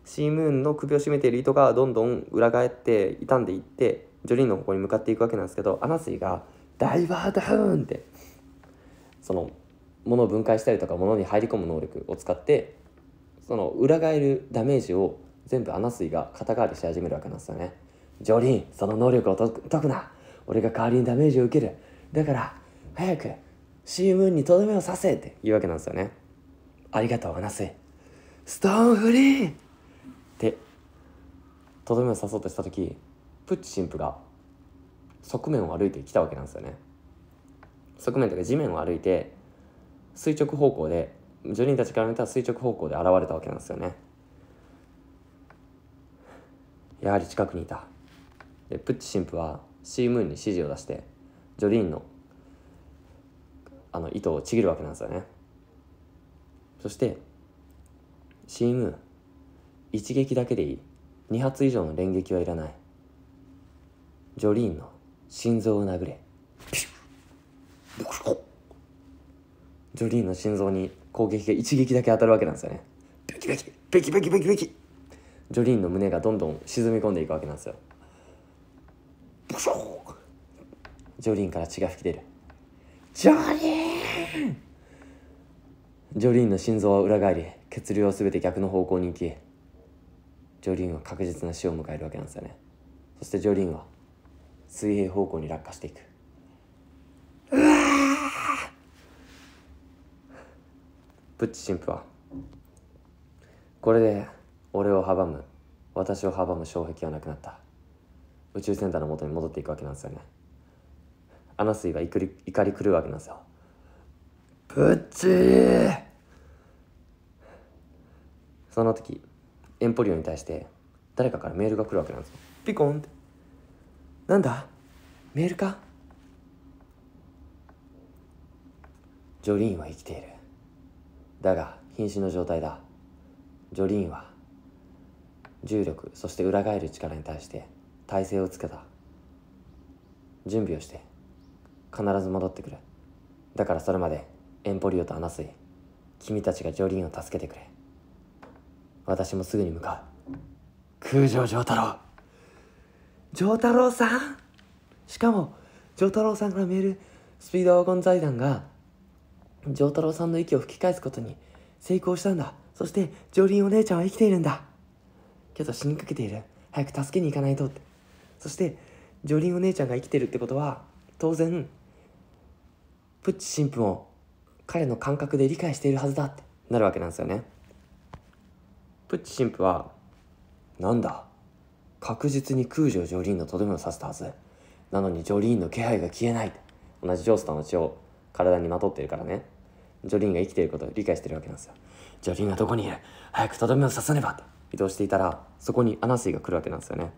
Speaker 1: シームーンの首を絞めている糸がどんどん裏返って傷んでいってジョリーンの方向に向かっていくわけなんですけどアナスイが「ダイバーダウン!」ってその物を分解したりとか物に入り込む能力を使ってその裏返るダメージを全部アナスイが肩代わりし始めるわけなんですよね。ジョリーンその能力を解くな。俺が代わりにダメージを受ける。だから早くシームーンにとどめを刺せって言うわけなんですよね。ありがとうアナスイストーンフリーってとどめを刺そうとした時プッチ神父が側面を歩いてきたわけなんですよね。側面というか地面を歩いて垂直方向でジョリーンたちから見たら垂直方向で現れたわけなんですよね。やはり近くにいた。でプッチ神父はシームーンに指示を出してジョリーンのあの糸をちぎるわけなんですよね。そしてシームーン一撃だけでいい。2発以上の連撃はいらない。ジョリーンの心臓を殴れ。ジョリーンの心臓に攻撃が一撃だけ当たるわけなんですよね。ベキベキベキベキベキベキジョリーンの胸がどんどん沈み込んでいくわけなんですよ。ジョリーンから血が噴き出る。ジョリーン。ジョリーンの心臓は裏返り血流は全て逆の方向に行きジョリーンは確実な死を迎えるわけなんですよね。そしてジョリーンは水平方向に落下していく。プッチ神父はこれで俺を阻む。私を阻む障壁はなくなった。宇宙センターの元に戻っていくわけなんですよね。アナスイは怒り怒り狂うわけなんですよ。プッチー。その時エンポリオに対して誰かからメールが来るわけなんですよ。ピコンって。なんだ？メールか？ジョリーンは生きている。だが瀕死の状態だ。ジョリーンは重力そして裏返る力に対して体勢をつけた。準備をして必ず戻ってくるだからそれまでエンポリオとアナスイ君たちがジョリーンを助けてくれ。私もすぐに向かう。空城城太郎。城太郎さん？しかも城太郎さんからメールスピードワゴン財団が城太郎さんの息を吹き返すことに成功したんだ。そしてジョリーンお姉ちゃんは生きているんだ。けど死にかけている。早く助けに行かないとって。そしてジョリンお姉ちゃんが生きてるってことは当然プッチ神父も彼の感覚で理解しているはずだってなるわけなんですよね。プッチ神父はなんだ？確実に空城ジョリーンのとどめを刺したはず。なのにジョリーンの気配が消えない。同じジョースターの血を体にまとっているからね。ジョリーンが生きていることを理解してるわけなんですよ。ジョリーンはどこにいる？早くとどめを刺さねばって。移動していたらそこにアナスイが来るわけなんですよね。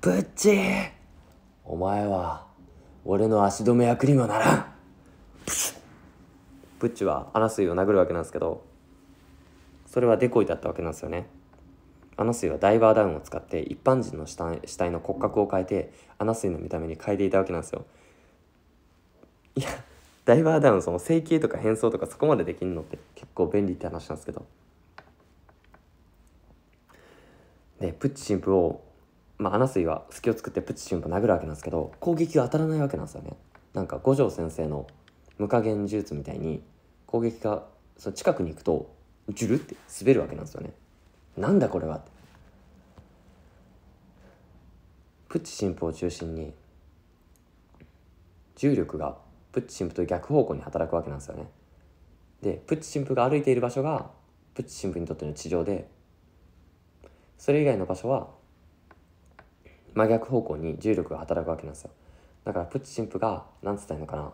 Speaker 1: プッチーお前は俺の足止め役にもならん。プッチはアナスイを殴るわけなんですけどそれはデコイだったわけなんですよね。アナスイはダイバーダウンを使って一般人の死体死体の骨格を変えてアナスイの見た目に変えていたわけなんですよ。いやダイバーダウンその整形とか変装とかそこまでできるのって結構便利って話なんですけど。でプッチ神父をまあアナスイは隙を作ってプッチ神父を殴るわけなんですけど攻撃が当たらないわけなんですよね。なんか五条先生の無加減呪術みたいに攻撃がその近くに行くとジュルって滑るわけなんですよね。なんだこれはって。プッチ神父を中心に重力がプッチ神父と逆方向に働くわけなんですよね。でプッチ神父が歩いている場所がプッチ神父にとっての地上でそれ以外の場所は真逆方向に重力が働くわけなんですよ。だからプッチ神父が何つったらいいのかな、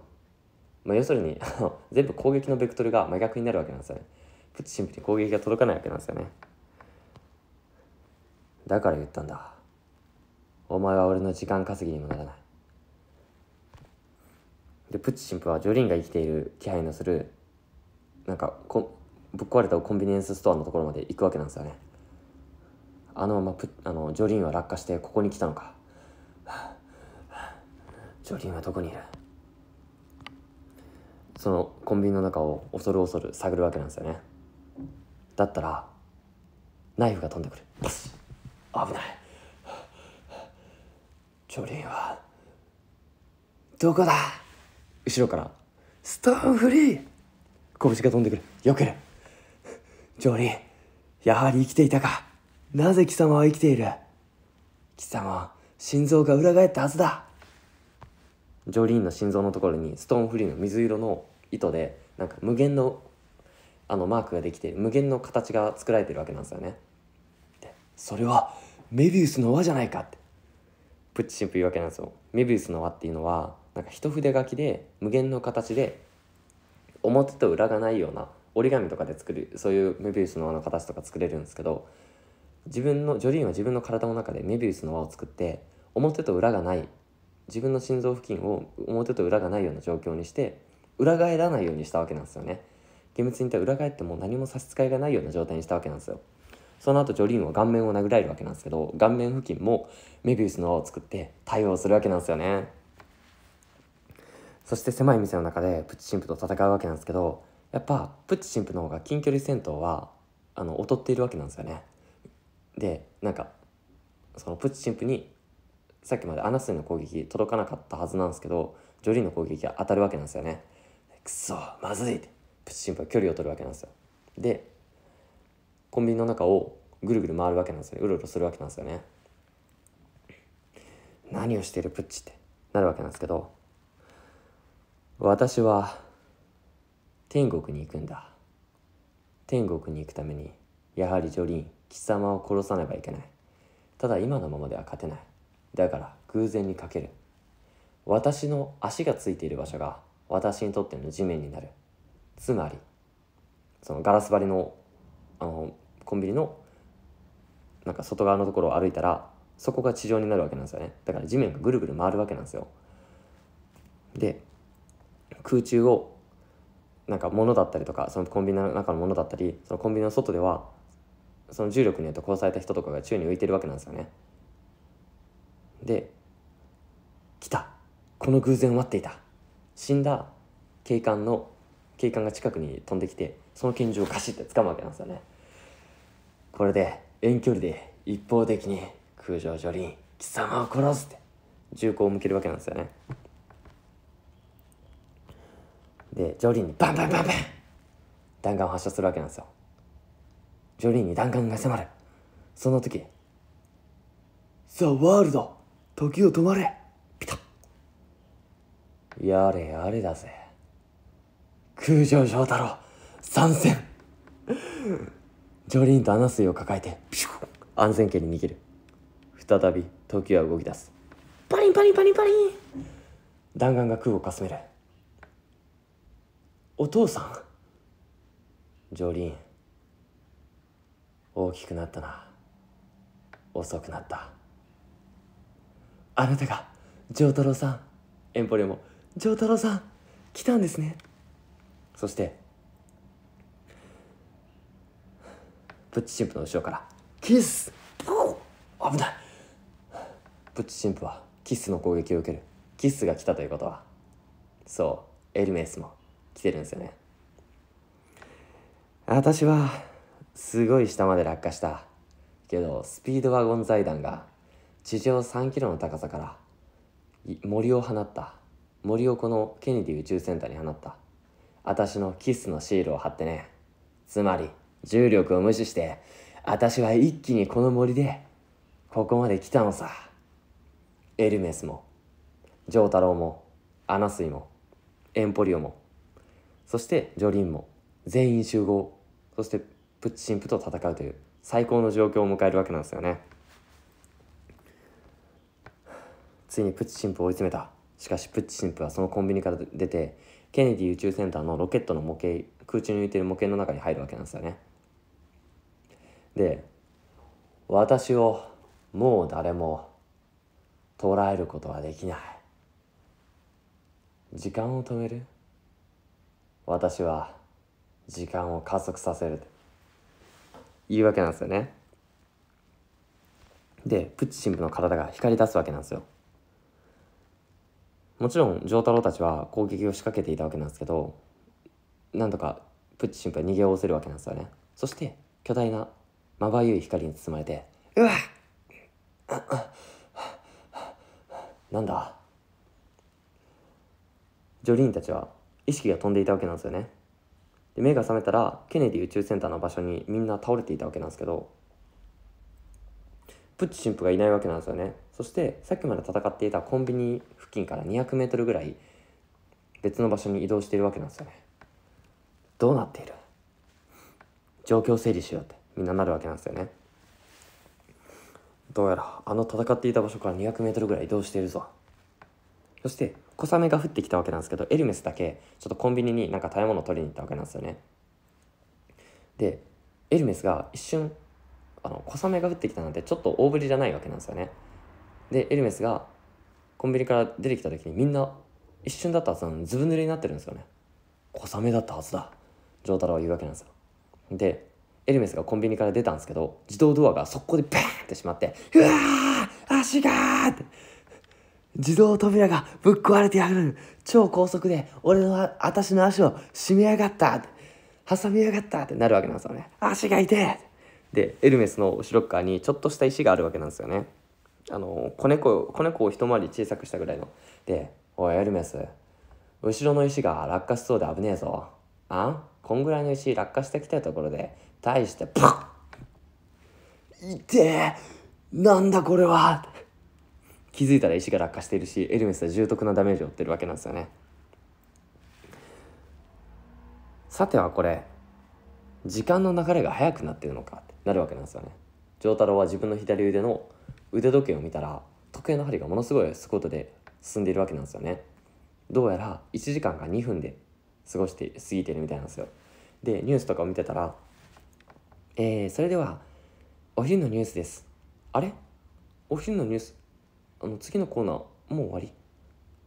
Speaker 1: まあ、要するに全部攻撃のベクトルが真逆になるわけなんですよね。プッチ神父に攻撃が届かないわけなんですよね。だから言ったんだ。お前は俺の時間稼ぎにもならない。でプッチ神父はジョリンが生きている気配のするなんかこぶっ壊れたコンビニエンスストアのところまで行くわけなんですよね。あのままあのジョリーンは落下してここに来たのか。ジョリーンはどこにいる？そのコンビニの中を恐る恐る探るわけなんですよね。だったらナイフが飛んでくる。危ない。ジョリーンはどこだ？後ろからストーンフリー。拳が飛んでくる。避ける。ジョリーンやはり生きていたか？なぜ貴様は生きている？貴様は心臓が裏返ったはずだ。ジョリーンの心臓のところにストーンフリーの水色の糸でなんか無限のあのマークができて無限の形が作られてるわけなんですよね。それはメビウスの輪じゃないかって。プッチ神父言うわけなんですよ。メビウスの輪っていうのはなんか一筆書きで無限の形で表と裏がないような折り紙とかで作るそういうメビウスの輪の形とか作れるんですけど自分のジョリーンは自分の体の中でメビウスの輪を作って表と裏がない自分の心臓付近を表と裏がないような状況にして裏返らないようにしたわけなんですよね。厳密に言ったら裏返っても何も差し支えがないような状態にしたわけなんですよ。その後ジョリーンは顔面を殴られるわけなんですけど顔面付近もメビウスの輪を作って対応するわけなんですよね。そして狭い店の中でプッチ神父と戦うわけなんですけどやっぱプッチ神父の方が近距離戦闘はあの劣っているわけなんですよね。でなんかそのプッチ神父にさっきまでアナスの攻撃届かなかったはずなんですけどジョリーの攻撃が当たるわけなんですよね。くそまずいって。プチ神父は距離を取るわけなんですよ。でコンビニの中をぐるぐる回るわけなんですよね。うろうろするわけなんですよね。何をしてるプッチって。なるわけなんですけど私は天国に行くんだ。天国に行くためにやはりジョリーン貴様を殺さねばいけない。ただ今のままでは勝てない。だから偶然にかける。私の足がついている場所が私にとっての地面になる。つまりそのガラス張りのあのコンビニのなんか外側のところを歩いたらそこが地上になるわけなんですよね。だから地面がぐるぐる回るわけなんですよ。で空中をなんか物だったりとかそのコンビニの中のものだったりそのコンビニの外ではその重力によって殺された人とかが宙に浮いてるわけなんですよね。で来た。この偶然を待っていた。死んだ警官の警官が近くに飛んできてその拳銃をガシッて掴むわけなんですよね。これで遠距離で一方的に空城ジョリン貴様を殺すって銃口を向けるわけなんですよね。でジョリンにバンバンバンバン弾丸を発射するわけなんですよ。ジョリンに弾丸が迫る。その時さあワールド時を止まれ。ピタッ。やれやれだぜ。空城城太郎参戦。ジョリーンとアナスイを抱えてピュッ。安全圏に逃げる。再び時は動き出す。パリンパリンパリンパリン。弾丸が空をかすめる。お父さん。ジョリーン大きくなったな。遅くなった。あなたが丈太郎さん。エンポリオも丈太郎さん。来たんですね。そしてプッチ神父の後ろからキス。危ない。プッチ神父はキスの攻撃を受ける。キスが来たということはそうエルメスも来てるんですよね。私はすごい下まで落下した。けどスピードワゴン財団が地上3キロの高さから森を放った。森をこのケネディ宇宙センターに放った。私のキスのシールを貼ってね。つまり重力を無視して私は一気にこの森でここまで来たのさ。エルメスも丈太郎もアナスイもエンポリオもそしてジョリンも全員集合。そしてプッチ神父と戦うという最高の状況を迎えるわけなんですよね。ついにプッチ神父を追い詰めた。しかしプッチ神父はそのコンビニから出てケネディ宇宙センターのロケットの模型空中に浮いている模型の中に入るわけなんですよね。で私をもう誰も捉えることはできない。時間を止める？私は時間を加速させる。いうわけなんですよね。でプッチ神父の体が光り出すわけなんですよ。もちろん丈太郎たちは攻撃を仕掛けていたわけなんですけどなんとかプッチ神父は逃げおせるわけなんですよね。そして巨大なまばゆい光に包まれてうわっなんだ。ジョリーンたちは意識が飛んでいたわけなんですよね。で目が覚めたらケネディ宇宙センターの場所にみんな倒れていたわけなんですけどプッチ神父がいないわけなんですよね。そしてさっきまで戦っていたコンビニ付近から 200m ぐらい別の場所に移動しているわけなんですよね。どうなっている？状況整理しようってみんななるわけなんですよね。どうやらあの戦っていた場所から 200m ぐらい移動しているぞ。そして小雨が降ってきたわけなんですけどエルメスだけちょっとコンビニになんか食べ物を取りに行ったわけなんですよね。でエルメスが一瞬あの小雨が降ってきたなんてちょっと大ぶりじゃないわけなんですよね。でエルメスがコンビニから出てきた時にみんな一瞬だったはずなのにずぶ濡れになってるんですよね。小雨だったはずだ丈太郎は言うわけなんですよ。でエルメスがコンビニから出たんですけど自動ドアが速攻でバーンってしまって「うわー足が!」って自動扉がぶっ壊れてやがる。超高速で俺の私の足を締めやがった。挟みやがったってなるわけなんですよね。足が痛い。でエルメスの後ろ側にちょっとした石があるわけなんですよね。あの子猫子猫を一回り小さくしたぐらいの。で「おいエルメス。後ろの石が落下しそうで危ねえぞ。あん？こんぐらいの石落下してきたところで大してパッ。いてなんだこれは。気づいたら石が落下しているしエルメスは重篤なダメージを負ってるわけなんですよね。さてはこれ時間の流れが速くなってるのかってなるわけなんですよね。丈太郎は自分の左腕の腕時計を見たら時計の針がものすごいスコートで進んでいるわけなんですよね。どうやら1時間が2分で過ごして過ぎてるみたいなんですよ。でニュースとかを見てたらえー、それではお昼のニュースです。あれ？お昼のニュース？あの次のコーナーもう終わり。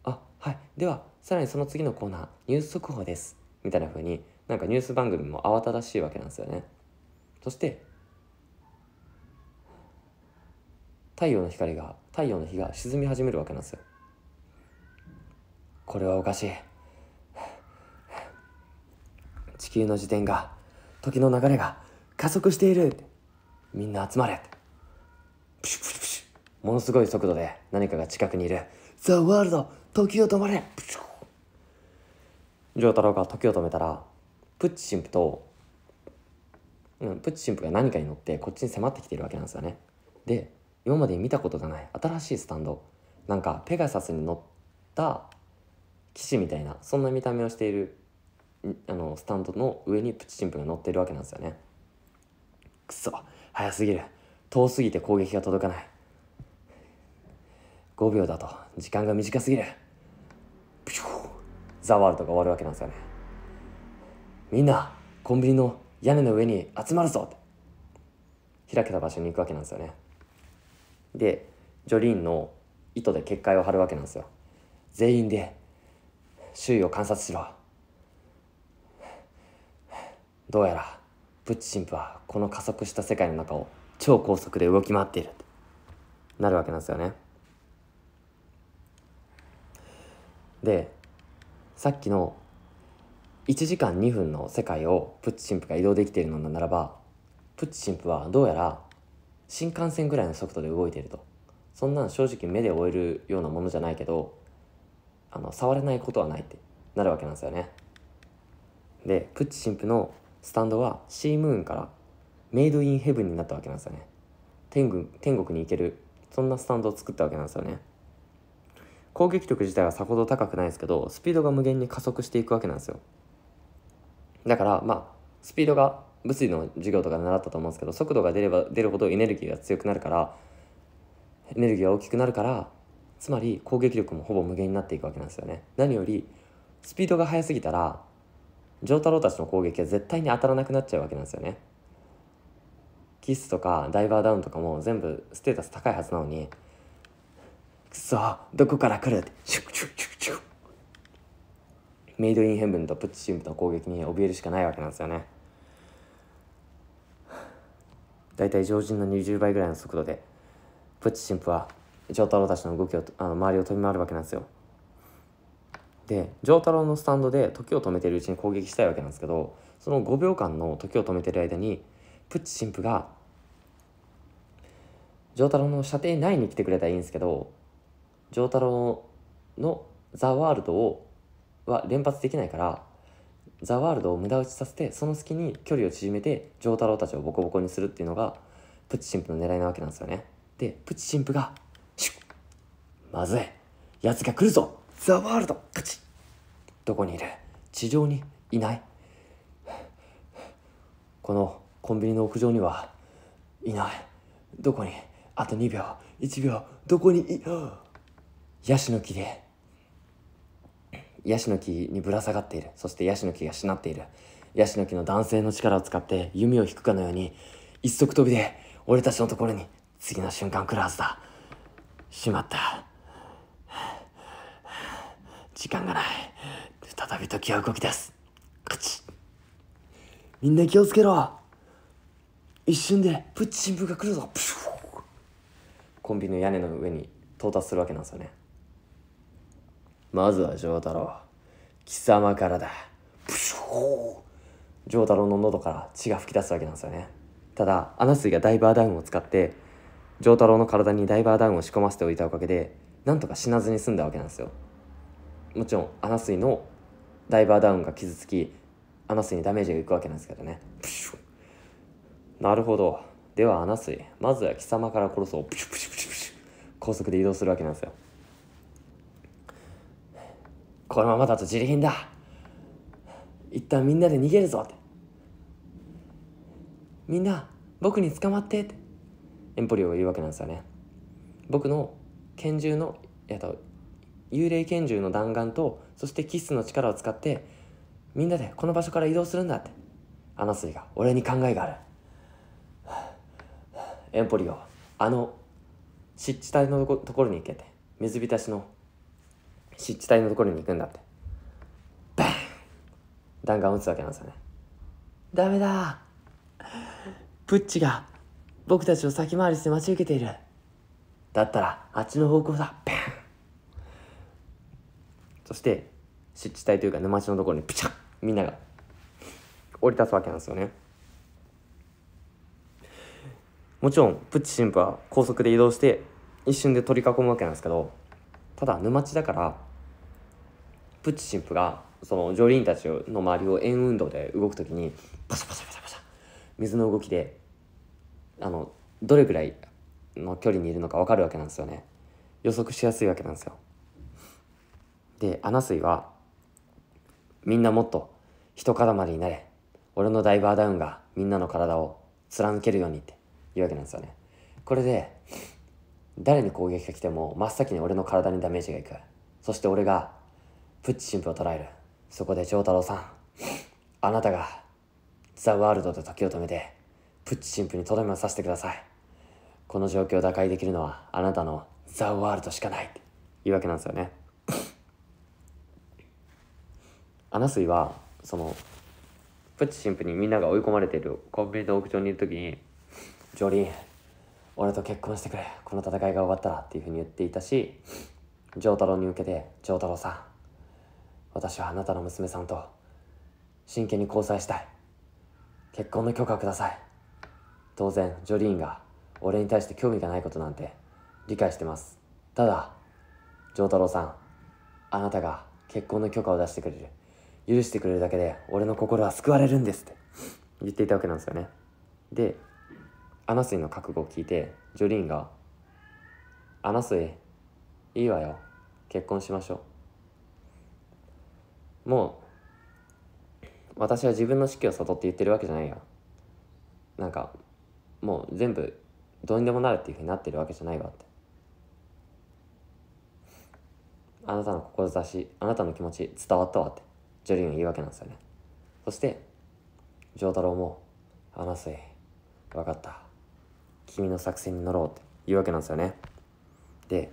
Speaker 1: あはい。ではさらにその次のコーナーニュース速報です。みたいな風になんかニュース番組も慌ただしいわけなんですよね。そして太陽の光が太陽の日が沈み始めるわけなんですよ。これはおかしい。地球の自転が時の流れが加速している。みんな集まれ。プシュプシュものすごい速度で何かが近くにいる。ザ・ワールド時を止まれ。プシュ丈太郎が時を止めたらプッチ神父と、うん、プッチ神父が何かに乗ってこっちに迫ってきているわけなんですよね。で今まで見たことがない新しいスタンドなんかペガサスに乗った騎士みたいなそんな見た目をしているあのスタンドの上にプチチンプが乗ってるわけなんですよね。くそ早すぎる。遠すぎて攻撃が届かない。5秒だと。時間が短すぎる。ザワールドが終わるわけなんですよね。みんなコンビニの屋根の上に集まるぞ。って開けた場所に行くわけなんですよね。でジョリーンの糸で結界を張るわけなんですよ。全員で周囲を観察しろ。どうやらプッチ神父はこの加速した世界の中を超高速で動き回っている。なるわけなんですよね。でさっきの1時間2分の世界をプッチ神父が移動できているのならばプッチ神父はどうやら新幹線ぐらいの速度で動いていると。そんなん正直目で追えるようなものじゃないけどあの触れないことはないってなるわけなんですよね。でプッチ神父のスタンドはシームーンからメイドインヘブンになったわけなんですよね。天国天国に行けるそんなスタンドを作ったわけなんですよね。攻撃力自体はさほど高くないですけどスピードが無限に加速していくわけなんですよ。だからまあスピードが物理の授業とかで習ったと思うんですけど速度が出れば出るほどエネルギーが強くなるからエネルギーが大きくなるからつまり攻撃力もほぼ無限になっていくわけなんですよね。何よりスピードが速すぎたら丈太郎たちの攻撃は絶対に当たらなくなっちゃうわけなんですよね。キスとかダイバーダウンとかも全部ステータス高いはずなのにくそどこから来るって？シュクシュクシュクシュクメイドインヘブンとプッチチームの攻撃に怯えるしかないわけなんですよね。だいたい常人の20倍ぐらいの速度でプッチ神父は丈太郎たちの動きをあの周りを飛び回るわけなんですよ。で丈太郎のスタンドで時を止めてるうちに攻撃したいわけなんですけどその5秒間の時を止めてる間にプッチ神父が丈太郎の射程内に来てくれたらいいんですけど丈太郎のザ・ワールドをは連発できないからザ・ワールドを無駄打ちさせてその隙に距離を縮めて丈太郎たちをボコボコにするっていうのがプチ神父の狙いなわけなんですよね。でプチ神父がシュッまずい奴が来るぞザ・ワールドカチどこにいる地上にいないこのコンビニの屋上にはいないどこにあと2秒1秒どこにいヤシの木でヤシの木にぶら下がっている。そしてヤシの木がしなっている。ヤシの木の男性の力を使って弓を引くかのように一足飛びで俺たちのところに次の瞬間来るはずだ。しまった。時間がない。再び時は動き出す。カチみんな気をつけろ。一瞬でプッチ新聞が来るぞ。プシュコンビニの屋根の上に到達するわけなんですよね。まずは丈太郎。貴様からだ。プシュ丈太郎の喉から血が噴き出すわけなんですよね。ただアナスイがダイバーダウンを使って丈太郎の体にダイバーダウンを仕込ませておいたおかげでなんとか死なずに済んだわけなんですよ。もちろんアナスイのダイバーダウンが傷つきアナスイにダメージがいくわけなんですけどね。なるほど。ではアナスイまずは貴様から殺そう。プシュプシュプシュプシュ高速で移動するわけなんですよ。このままだと自利品だ。一旦みんなで逃げるぞって。みんな僕に捕まってって。エンポリオが言うわけなんですよね。僕の拳銃のえっと幽霊拳銃の弾丸とそしてキスの力を使ってみんなでこの場所から移動するんだって。アナスイが俺に考えがある。エンポリオあの湿地帯のところに行けて。水浸しの湿地帯のところに行くんだって。バン。弾丸を撃つわけなんですよね。ダメだ。プッチが僕たちを先回りして待ち受けている。だったらあっちの方向だ。バン。そして湿地帯というか沼地のところにピチャッ。みんなが降り立つわけなんですよね。もちろんプッチ神父は高速で移動して一瞬で取り囲むわけなんですけどただ沼地だからプッチ神父がそのジョリーンたちの周りを円運動で動く時にパシャパシャパシャパシャ水の動きであのどれぐらいの距離にいるのか分かるわけなんですよね。予測しやすいわけなんですよ。でアナスイはみんなもっと一塊になれ。俺のダイバーダウンがみんなの体を貫けるようにって言うわけなんですよね。これで誰に攻撃が来ても真っ先に俺の体にダメージがいく。そして俺がプッチ神父を捉える。そこで丈太郎さんあなたがザ・ワールドで時を止めてプッチ神父にとどめを刺してください。この状況を打開できるのはあなたのザ・ワールドしかない。っていうわけなんですよね。アナスイはそのプッチ神父にみんなが追い込まれているコンビニの屋上にいる時に「ジョリーン俺と結婚してくれ。この戦いが終わったら」っていうふうに言っていたし丈太郎に向けて「丈太郎さん私はあなたの娘さんと真剣に交際したい。結婚の許可をください。当然ジョリーンが俺に対して興味がないことなんて理解してます。ただ丈太郎さんあなたが結婚の許可を出してくれる。許してくれるだけで俺の心は救われるんですって言っていたわけなんですよね。でアナスイの覚悟を聞いてジョリーンが「アナスイいいわよ。結婚しましょう。もう私は自分の死期を悟って言ってるわけじゃないよ。なんかもう全部どうにでもなるっていうふうになってるわけじゃないわって。あなたの志あなたの気持ち伝わったわってジョリーンは言うわけなんですよね。そして丈太郎も「話せ分かった。君の作戦に乗ろう」って言うわけなんですよね。で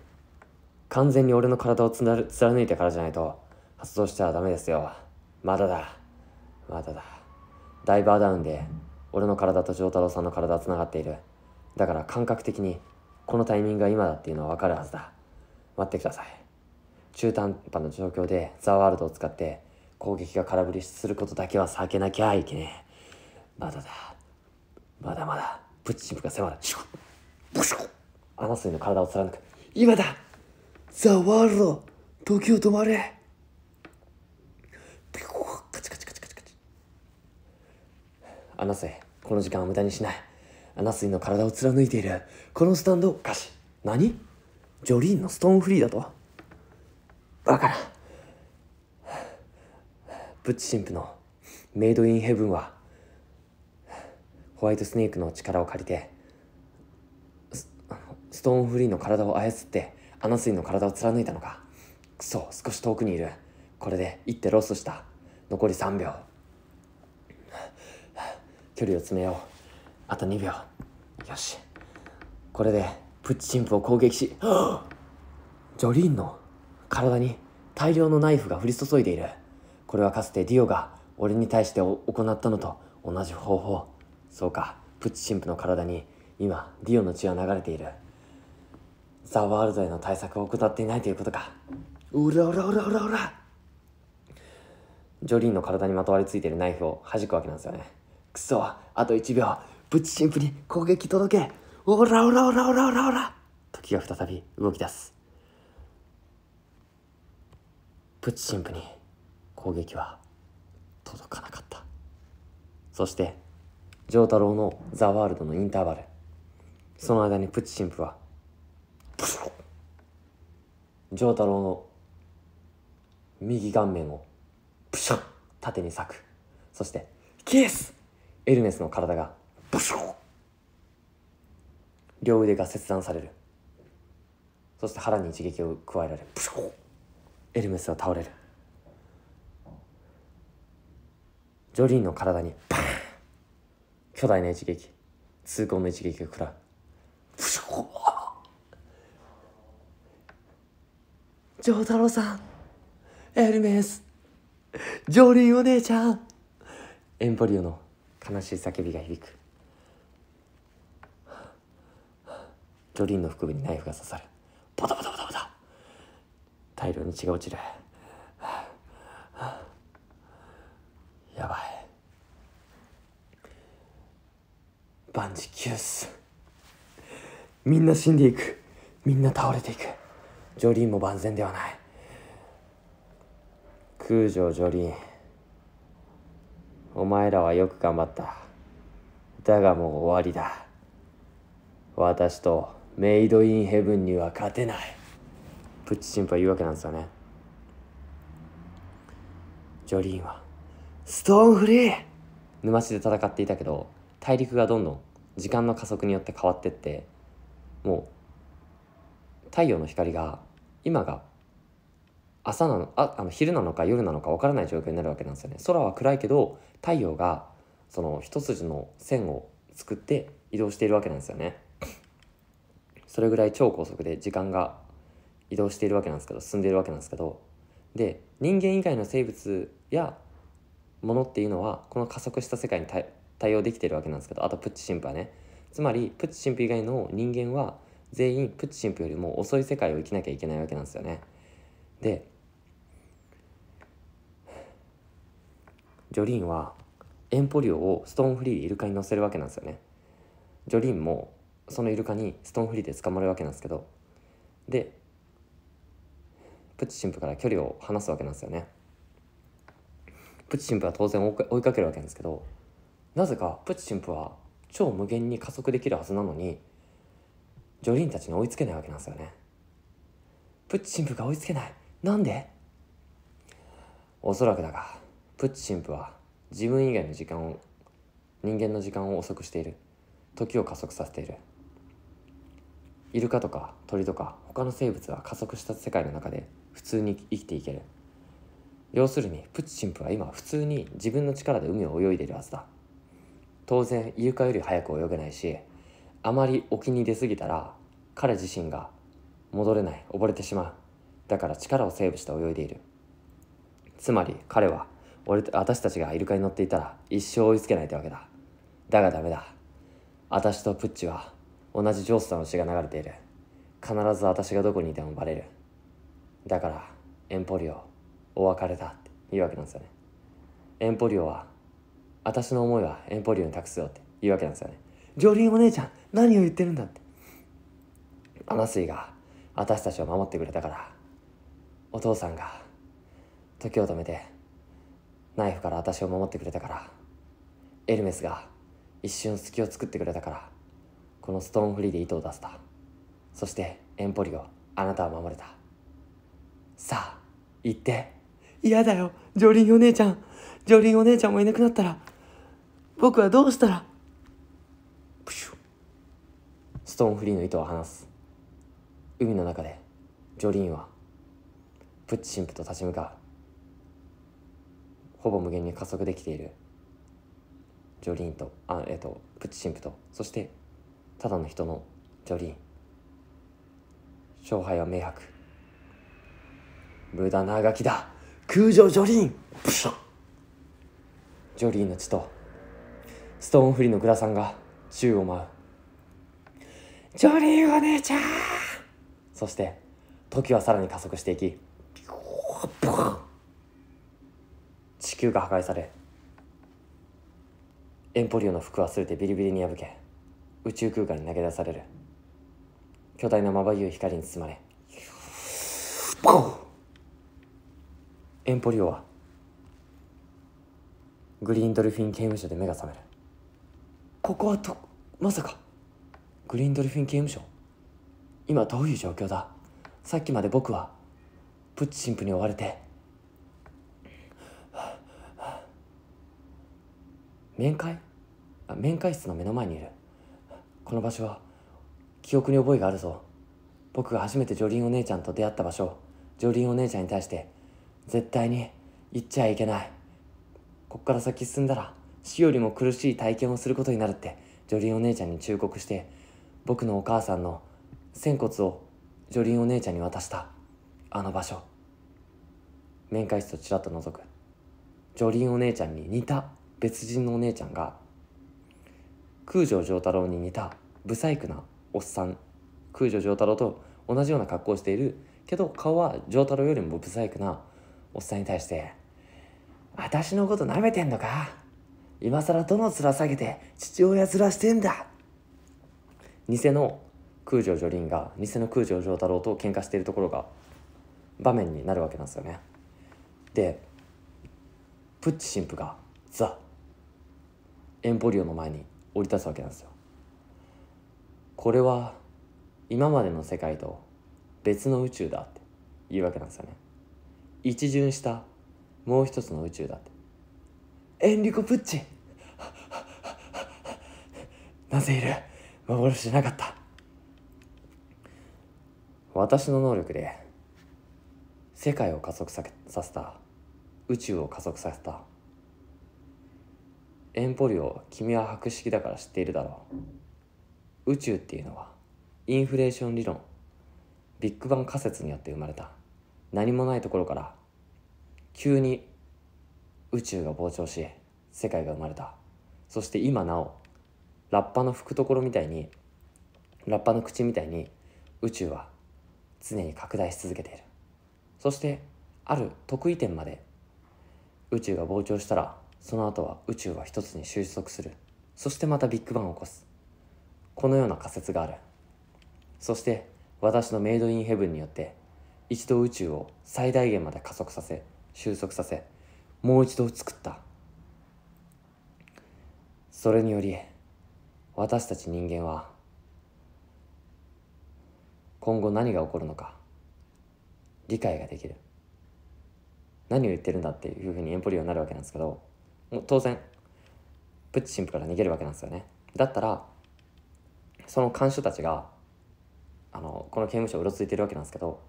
Speaker 1: 完全に俺の体を貫いてからじゃないと発動したらダメですよ。まだだ。まだだ。ダイバーダウンで俺の体と丈太郎さんの体はつながっている。だから感覚的にこのタイミングが今だっていうのは分かるはずだ。待ってください。中途半端な状況でザ・ワールドを使って攻撃が空振りすることだけは避けなきゃいけねえ。まだだ。まだまだ。プッチンプが迫るシュッブシュアナスイの体を貫く今だザ・ワールド時を止まれピコカチカチカチカチカチアナスイこの時間は無駄にしないアナスイの体を貫いているこのスタンド歌詞何ジョリーンのストーンフリーだとバカなプッチ神父のメイドインヘブンはホワイトスネークの力を借りてストーンフリーの体を操ってアナスイの体を貫いたのか。くそ少し遠くにいる。これで一手ロスした。残り3秒。距離を詰めよう。あと2秒。よし。これでプッチ神父を攻撃し ジョリーンの体に大量のナイフが降り注いでいる。これはかつてディオが俺に対して行ったのと同じ方法。そうか。プッチ神父の体に今ディオの血は流れている。ザ・ワールドへの対策を怠っていないということか。うらうらうらうらうら。ジョリーンの体にまとわりついているナイフを弾くわけなんですよね。くそ。あと1秒。プチ神父に攻撃届け。オラオラオラオラオラオラ時が再び動き出す。プチ神父に攻撃は届かなかった。そして丈太郎のザ・ワールドのインターバル。その間にプチ神父は丈太郎の右顔面をプシュッ縦に裂く。そしてキス！エルメスの体がブシュ両腕が切断される。そして腹に一撃を加えられるブシュエルメスは倒れる。ジョリーンの体にパン！巨大な一撃。痛恨の一撃が食らう。ブシュジョー太郎さんエルメスジョリーンお姉ちゃん。エンポリオの悲しい叫びが響く。ジョリーンの腹部にナイフが刺さる。ボタボタボタボタ。大量に血が落ちる。やばい万事休すみんな死んでいく。みんな倒れていく。ジョリーンも万全ではない。空城ジョリー。ンお前らはよく頑張った。だがもう終わりだ。私とメイドインヘブンには勝てない。プッチ神父は言うわけなんですよね。ジョリーンは。ストーンフリー。沼地で戦っていたけど大陸がどんどん時間の加速によって変わってってもう太陽の光が今が朝なのああの昼なのか夜なのか分からない状況になるわけなんですよね。空は暗いけど太陽がその一筋の線を作って移動しているわけなんですよね。それぐらい超高速で時間が移動しているわけなんですけど進んでいるわけなんですけどで人間以外の生物やものっていうのはこの加速した世界に対応できてるわけなんですけどあとプッチ神父はね。つまりプッチ神父以外の人間は全員プッチ神父よりも遅い世界を生きなきゃいけないわけなんですよね。でジョリーンはエンポリオをストーンフリーイルカに乗せるわけなんですよね。ジョリーンもそのイルカにストーンフリーで捕まるわけなんですけど。でプッチ神父から距離を離すわけなんですよね。プッチ神父は当然追いかけるわけなんですけどなぜかプチ神父は超無限に加速できるはずなのにジョリーンたちに追いつけないわけなんですよね。プッチ神父が追いつけない。なんで？おそらくだがプッチ神父は自分以外の時間を人間の時間を遅くしている。時を加速させている。イルカとか鳥とか他の生物は加速した世界の中で普通に生きていける。要するにプッチ神父は今普通に自分の力で海を泳いでいるはずだ。当然イルカより早く泳げないしあまり沖に出過ぎたら彼自身が戻れない溺れてしまう。だから力をセーブして泳いでいる。つまり彼は俺私たちがイルカに乗っていたら一生追いつけないってわけだ。だがダメだ。私とプッチは同じジョースターの血が流れている。必ず私がどこにいてもバレる。だからエンポリオお別れだって言うわけなんですよね。エンポリオは私の思いはエンポリオに託すよって言うわけなんですよね。ジョリンお姉ちゃん何を言ってるんだって。アナスイが私たちを守ってくれたから。お父さんが時を止めてナイフから私を守ってくれたから。エルメスが一瞬隙を作ってくれたから。このストーンフリーで糸を出せたそしてエンポリオあなたは守れた。さあ行って。嫌だよジョリンお姉ちゃん。ジョリンお姉ちゃんもいなくなったら。僕はどうしたら？プシュ。ストーンフリーの糸を離す。海の中でジョリーンはプッチ神父と立ち向かう。ほぼ無限に加速できている。ジョリーンとあえっ、とプッチ神父とそしてただの人のジョリーン。勝敗は明白。無駄なあがきだ。空城ジョリーン。プシュジョリーンの血とストーンフリーのグラさんが宙を舞う。ジョリーお姉ちゃん。そして時はさらに加速していき地球が破壊されエンポリオの服は全てビリビリに破け宇宙空間に投げ出される。巨大なまばゆい光に包まれエンポリオはグリーンドルフィン刑務所で目が覚める。ここはとまさか。グリーンドルフィン刑務所？今どういう状況だ？さっきまで僕はプッチ神父に追われて。面会？あ面会室の目の前にいる。この場所は記憶に覚えがあるぞ。僕が初めてジョリンお姉ちゃんと出会った場所。ジョリンお姉ちゃんに対して絶対に言っちゃいけない。こっから先進んだら死よりも苦しい体験をすることになるってジョリンお姉ちゃんに忠告して僕のお母さんの仙骨をジョリンお姉ちゃんに渡したあの場所。面会室とちらっと覗く。ジョリンお姉ちゃんに似た別人のお姉ちゃんが空城城太郎に似たブサイクなおっさん。空城城太郎と同じような格好をしている。けど顔は城太郎よりもブサイクなおっさんに対して「私のこと舐めてんのか？今更どの面下げて父親面してんだ」偽の空城女林が偽の空城城太郎と喧嘩しているところが場面になるわけなんですよね。でプッチ神父がザ・エンポリオの前に降り立つわけなんですよ。これは今までの世界と別の宇宙だっていうわけなんですよね。一巡したもう一つの宇宙だって。エンリコ・プッチなぜいる？幻じゃなかった。私の能力で世界を加速させた。宇宙を加速させた。エンポリオ君は博識だから知っているだろう。宇宙っていうのはインフレーション理論。ビッグバン仮説によって生まれた。何もないところから急に宇宙が膨張し世界が生まれた。そして今なおラッパの吹くところみたいにラッパの口みたいに宇宙は常に拡大し続けている。そしてある得意点まで宇宙が膨張したらその後は宇宙は一つに収束する。そしてまたビッグバンを起こす。このような仮説がある。そして私のメイドインヘブンによって一度宇宙を最大限まで加速させ収束させもう一度作った。それにより私たち人間は今後何が起こるのか理解ができる。何を言ってるんだっていうふうにエンポリオになるわけなんですけどもう当然プッチ神父から逃げるわけなんですよね。だったらその看守たちがあのこの刑務所をうろついてるわけなんですけど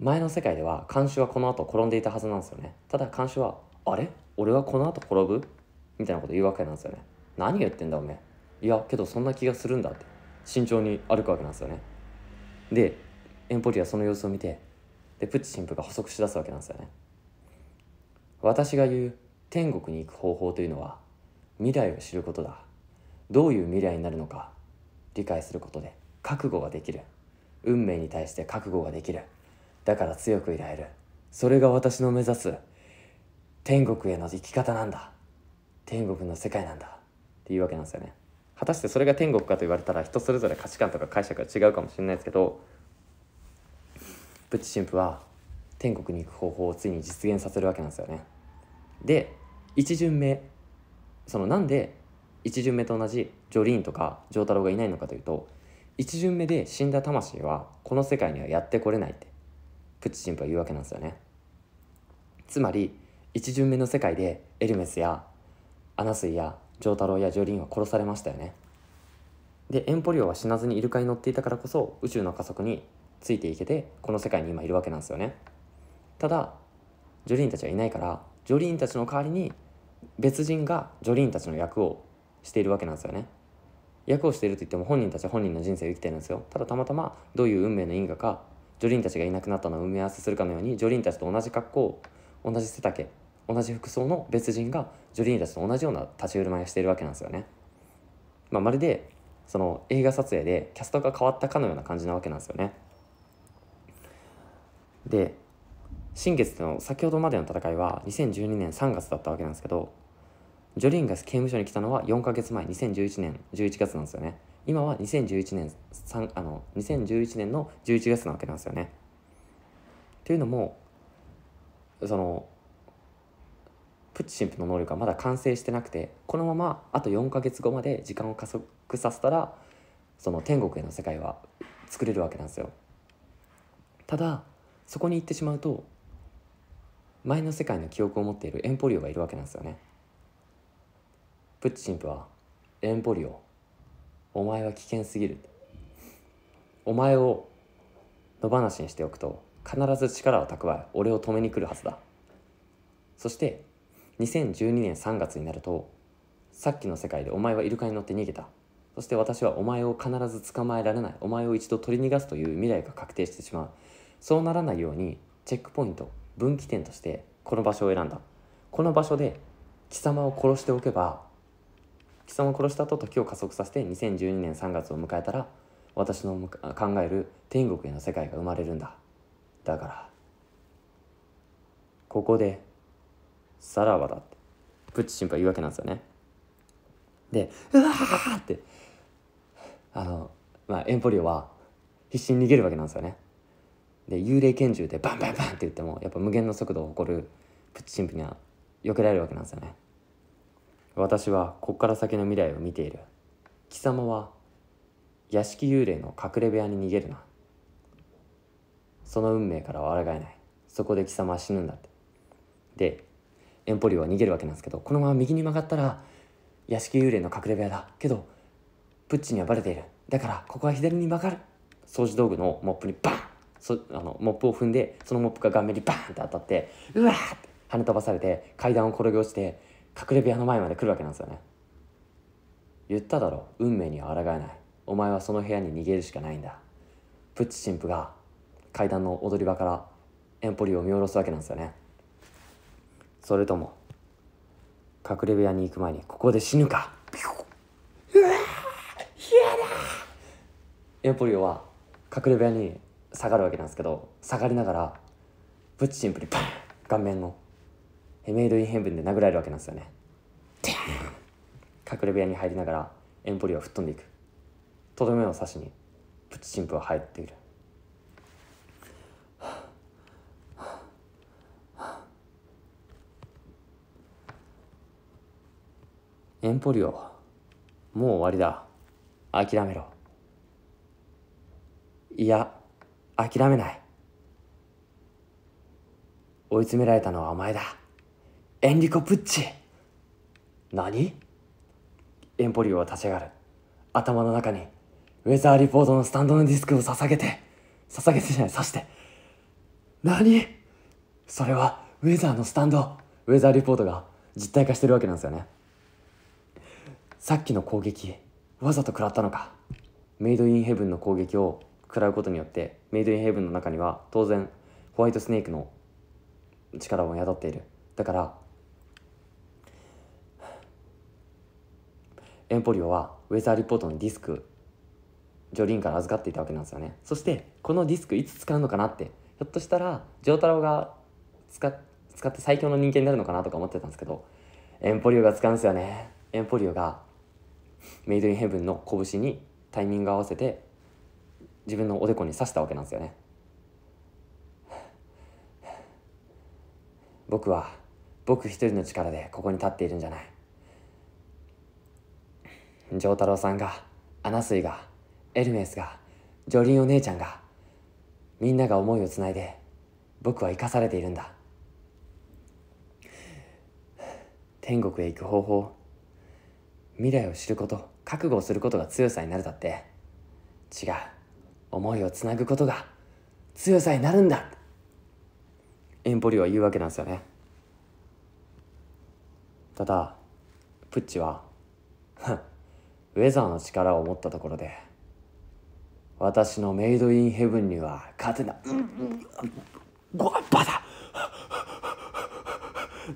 Speaker 1: 前の世界では看守はこの後転んでいたはずなんですよね。ただ看守は「あれ？俺はこの後転ぶ?」みたいなこと言うわけなんですよね。何言ってんだおめえ？いやけどそんな気がするんだって。慎重に歩くわけなんですよね。でエンポリはその様子を見てでプッチ神父が補足し出すわけなんですよね。私が言う天国に行く方法というのは未来を知ることだ。どういう未来になるのか理解することで覚悟ができる。運命に対して覚悟ができる。だから強くいられる。それが私の目指す天国への生き方なんだ。天国の世界なんだ。っていうわけなんですよね。果たしてそれが天国かと言われたら人それぞれ価値観とか解釈が違うかもしれないですけどプッチ神父は天国に行く方法をついに実現させるわけなんですよね。で一巡目そのなんで一巡目と同じジョリーンとか丈太郎がいないのかというと一巡目で死んだ魂はこの世界にはやってこれないってプッチ神父は言うわけなんですよね。つまり一巡目の世界でエルメスやアナスイや丈太郎やジョリーンは殺されましたよね。でエンポリオは死なずにイルカに乗っていたからこそ宇宙の加速についていけてこの世界に今いるわけなんですよね。ただジョリーンたちはいないからジョリーンたちの代わりに別人がジョリーンたちの役をしているわけなんですよね。役をしていると言っても本人たちは本人の人生を生きてるんですよ。ただたまたまどういう運命の因果かジョリーンたちがいなくなったのを埋め合わせするかのようにジョリーンたちと同じ格好同じ背丈同じ服装の別人がジョリーンたちと同じような立ち振る舞いをしているわけなんですよね、まあ、まるでその映画撮影でキャストが変わったかのような感じなわけなんですよね。で新月の先ほどまでの戦いは2012年3月だったわけなんですけどジョリーンが刑務所に来たのは4か月前2011年11月なんですよね。今は2011年3あの2011年の11月なわけなんですよね。というのもそのプッチ神父の能力がまだ完成してなくてこのままあと4か月後まで時間を加速させたらその天国への世界は作れるわけなんですよ。ただそこに行ってしまうと前の世界の記憶を持っているエンポリオがいるわけなんですよね。プッチ神父は「エンポリオお前は危険すぎる」お前を野放しにしておくと必ず力を蓄え俺を止めに来るはずだ。そして2012年3月になるとさっきの世界でお前はイルカに乗って逃げた。そして私はお前を必ず捕まえられない。お前を一度取り逃がすという未来が確定してしまう。そうならないようにチェックポイント分岐点としてこの場所を選んだ。この場所で貴様を殺しておけば貴様を殺した後時を加速させて2012年3月を迎えたら私の考える天国への世界が生まれるんだ。だからここでさらばだって。プッチ神父は言うわけなんですよね。でうわーって。あの、まあ、エンポリオは必死に逃げるわけなんですよね。で幽霊拳銃でバンバンバンって言ってもやっぱ無限の速度を誇るプッチ神父には避けられるわけなんですよね。私はここから先の未来を見ている。貴様は屋敷幽霊の隠れ部屋に逃げるな。その運命からは抗えない。そこで貴様は死ぬんだって。でエンポリオは逃げるわけなんですけどこのまま右に曲がったら屋敷幽霊の隠れ部屋だ。けどプッチにはバレている。だからここは左に曲がる。掃除道具のモップにバン！そあのモップを踏んでそのモップが顔面にバーンって当たってうわーって跳ね飛ばされて階段を転げ落ちて隠れ部屋の前まで来るわけなんですよね。言っただろ運命には抗えない。お前はその部屋に逃げるしかないんだ。プッチ神父が階段の踊り場からエンポリを見下ろすわけなんですよね。それとも隠れ部屋に行く前にここで死ぬか。うわエンポリオは隠れ部屋に下がるわけなんですけど下がりながらプッチ神父にパン顔面のメイドインヘブンで殴られるわけなんですよね。隠れ部屋に入りながらエンポリオは吹っ飛んでいく。とどめを刺しにプッチ神父は入っているエンポリオもう終わりだ。諦めろ。いや諦めない。追い詰められたのはお前だ。エンリコ・プッチ。何？エンポリオは立ち上がる。頭の中にウェザーリポートのスタンドのディスクを捧げて捧げてじゃない刺して。何？それはウェザーのスタンド。ウェザーリポートが実体化してるわけなんですよね。さっきの攻撃わざと食らったのか。メイドインヘブンの攻撃を食らうことによってメイドインヘブンの中には当然ホワイトスネークの力を宿っている。だからエンポリオはウェザーリポートのディスクジョリーンから預かっていたわけなんですよね。そしてこのディスクいつ使うのかなってひょっとしたらジョー太郎が使使って最強の人間になるのかなとか思ってたんですけどエンポリオが使うんですよね。エンポリオがメイドインヘブンの拳にタイミング合わせて自分のおでこに刺したわけなんですよね。僕は僕一人の力でここに立っているんじゃない。丈太郎さんがアナスイがエルメスがジョリンお姉ちゃんがみんなが思いをつないで僕は生かされているんだ。天国へ行く方法未来を知ること覚悟をすることが強さになるだって。違う。思いをつなぐことが強さになるんだ。エンポリオは言うわけなんですよね。ただプッチはウェザーの力を持ったところで私のメイドインヘブンには勝てない、うんうん、ごバだ。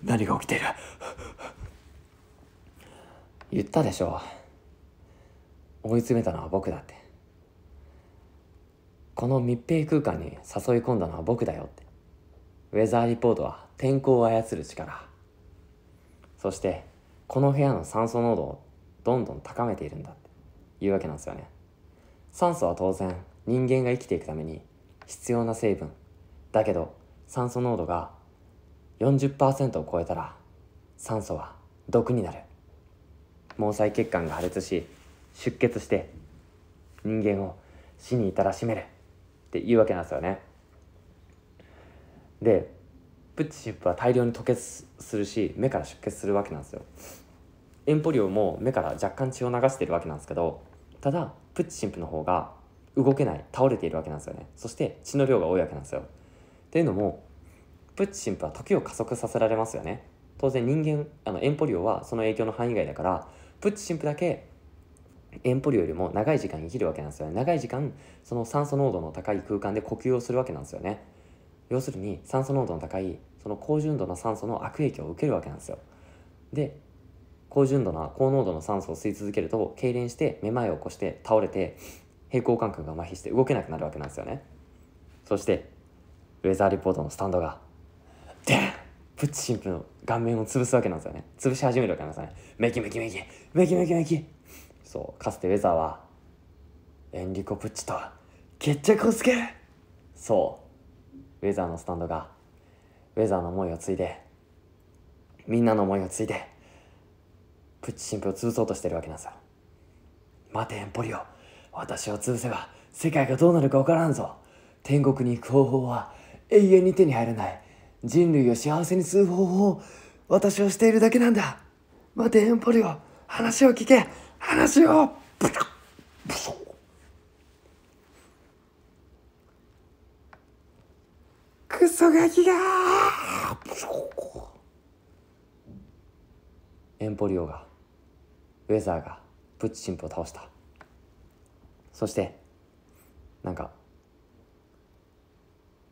Speaker 1: 何が起きている？言ったでしょ。追い詰めたのは僕だって。この密閉空間に誘い込んだのは僕だよって。ウェザーリポートは天候を操る力。そしてこの部屋の酸素濃度をどんどん高めているんだって。いうわけなんですよね。酸素は当然人間が生きていくために必要な成分。だけど酸素濃度が40%を超えたら酸素は毒になる。毛細血管が破裂し出血して人間を死に至らしめる。っていうわけなんですよね。でプッチ神父は大量に吐血するし目から出血するわけなんですよ。エンポリオも目から若干血を流しているわけなんですけどただプッチ神父の方が動けない倒れているわけなんですよね。そして血の量が多いわけなんですよ。っていうのもプッチ神父は時を加速させられますよね。当然人間あのエンポリオはその影響の範囲外だからプッチ神父だけエンポリオよりも長い時間生きるわけなんですよね。長い時間その酸素濃度の高い空間で呼吸をするわけなんですよね。要するに酸素濃度の高いその高純度な酸素の悪影響を受けるわけなんですよ。で高純度な高濃度の酸素を吸い続けると痙攣してめまいを起こして倒れて平衡感覚が麻痺して動けなくなるわけなんですよね。そしてウェザーリポートのスタンドがプッチ神父の顔面を潰すわけなんですよね。潰し始めるわけなんですよね。メキメキメキ。メキメキメキ。そう。かつてウェザーはエンリコ・プッチと決着をつける。そう。ウェザーのスタンドがウェザーの思いを継いでみんなの思いを継いでプッチ神父を潰そうとしてるわけなんですよ。待てエンポリオ。私を潰せば世界がどうなるか分からんぞ。天国に行く方法は永遠に手に入らない。人類を幸せにする方法を私をしているだけなんだ。待てエンポリオ。話を聞け。話を。クソガキが。エンポリオがウェザーがプッチ神父を倒した。そしてなんか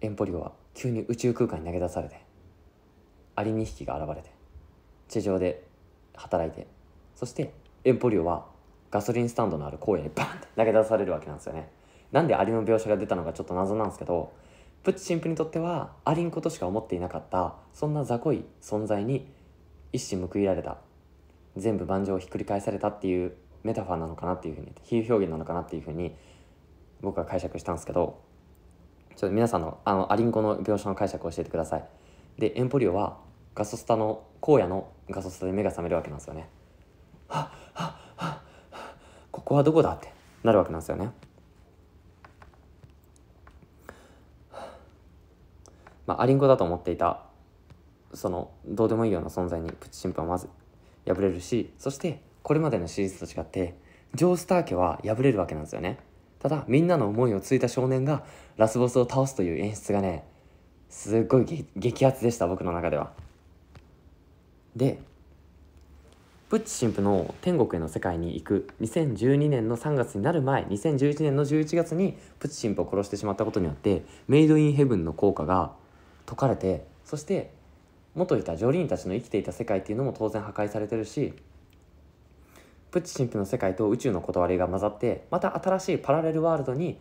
Speaker 1: エンポリオは急に宇宙空間に投げ出されてアリ2匹が現れて地上で働いてそしてエンポリオはガソリンスタンドのある荒野にバンって投げ出されるわけなんですよね。なんでアリの描写が出たのかちょっと謎なんですけどプッチ神父にとってはアリンことしか思っていなかったそんな雑魚い存在に一矢報いられた全部盤上をひっくり返されたっていうメタファーなのかなっていうふうに比喩表現なのかなっていうふうに僕は解釈したんですけどちょっと皆さんのあのアリンコの描写の解釈を教えてください。でエンポリオはガソスタの荒野のガソスタで目が覚めるわけなんですよね。はっはっはっここはどこだってなるわけなんですよね。まあアリンコだと思っていたそのどうでもいいような存在にプチ神父はまず敗れるしそしてこれまでのシリーズと違ってジョー・スター家は敗れるわけなんですよね。ただみんなの思いをついた少年がラスボスを倒すという演出がねすっごい激アツでした僕の中では。でプッチ神父の天国への世界に行く2012年の3月になる前2011年の11月にプッチ神父を殺してしまったことによってメイド・イン・ヘブンの効果が解かれてそして元いたジョリーンたちの生きていた世界っていうのも当然破壊されてるしプッチ神父の世界と宇宙の断りが混ざってまた新しいパラレルワールドに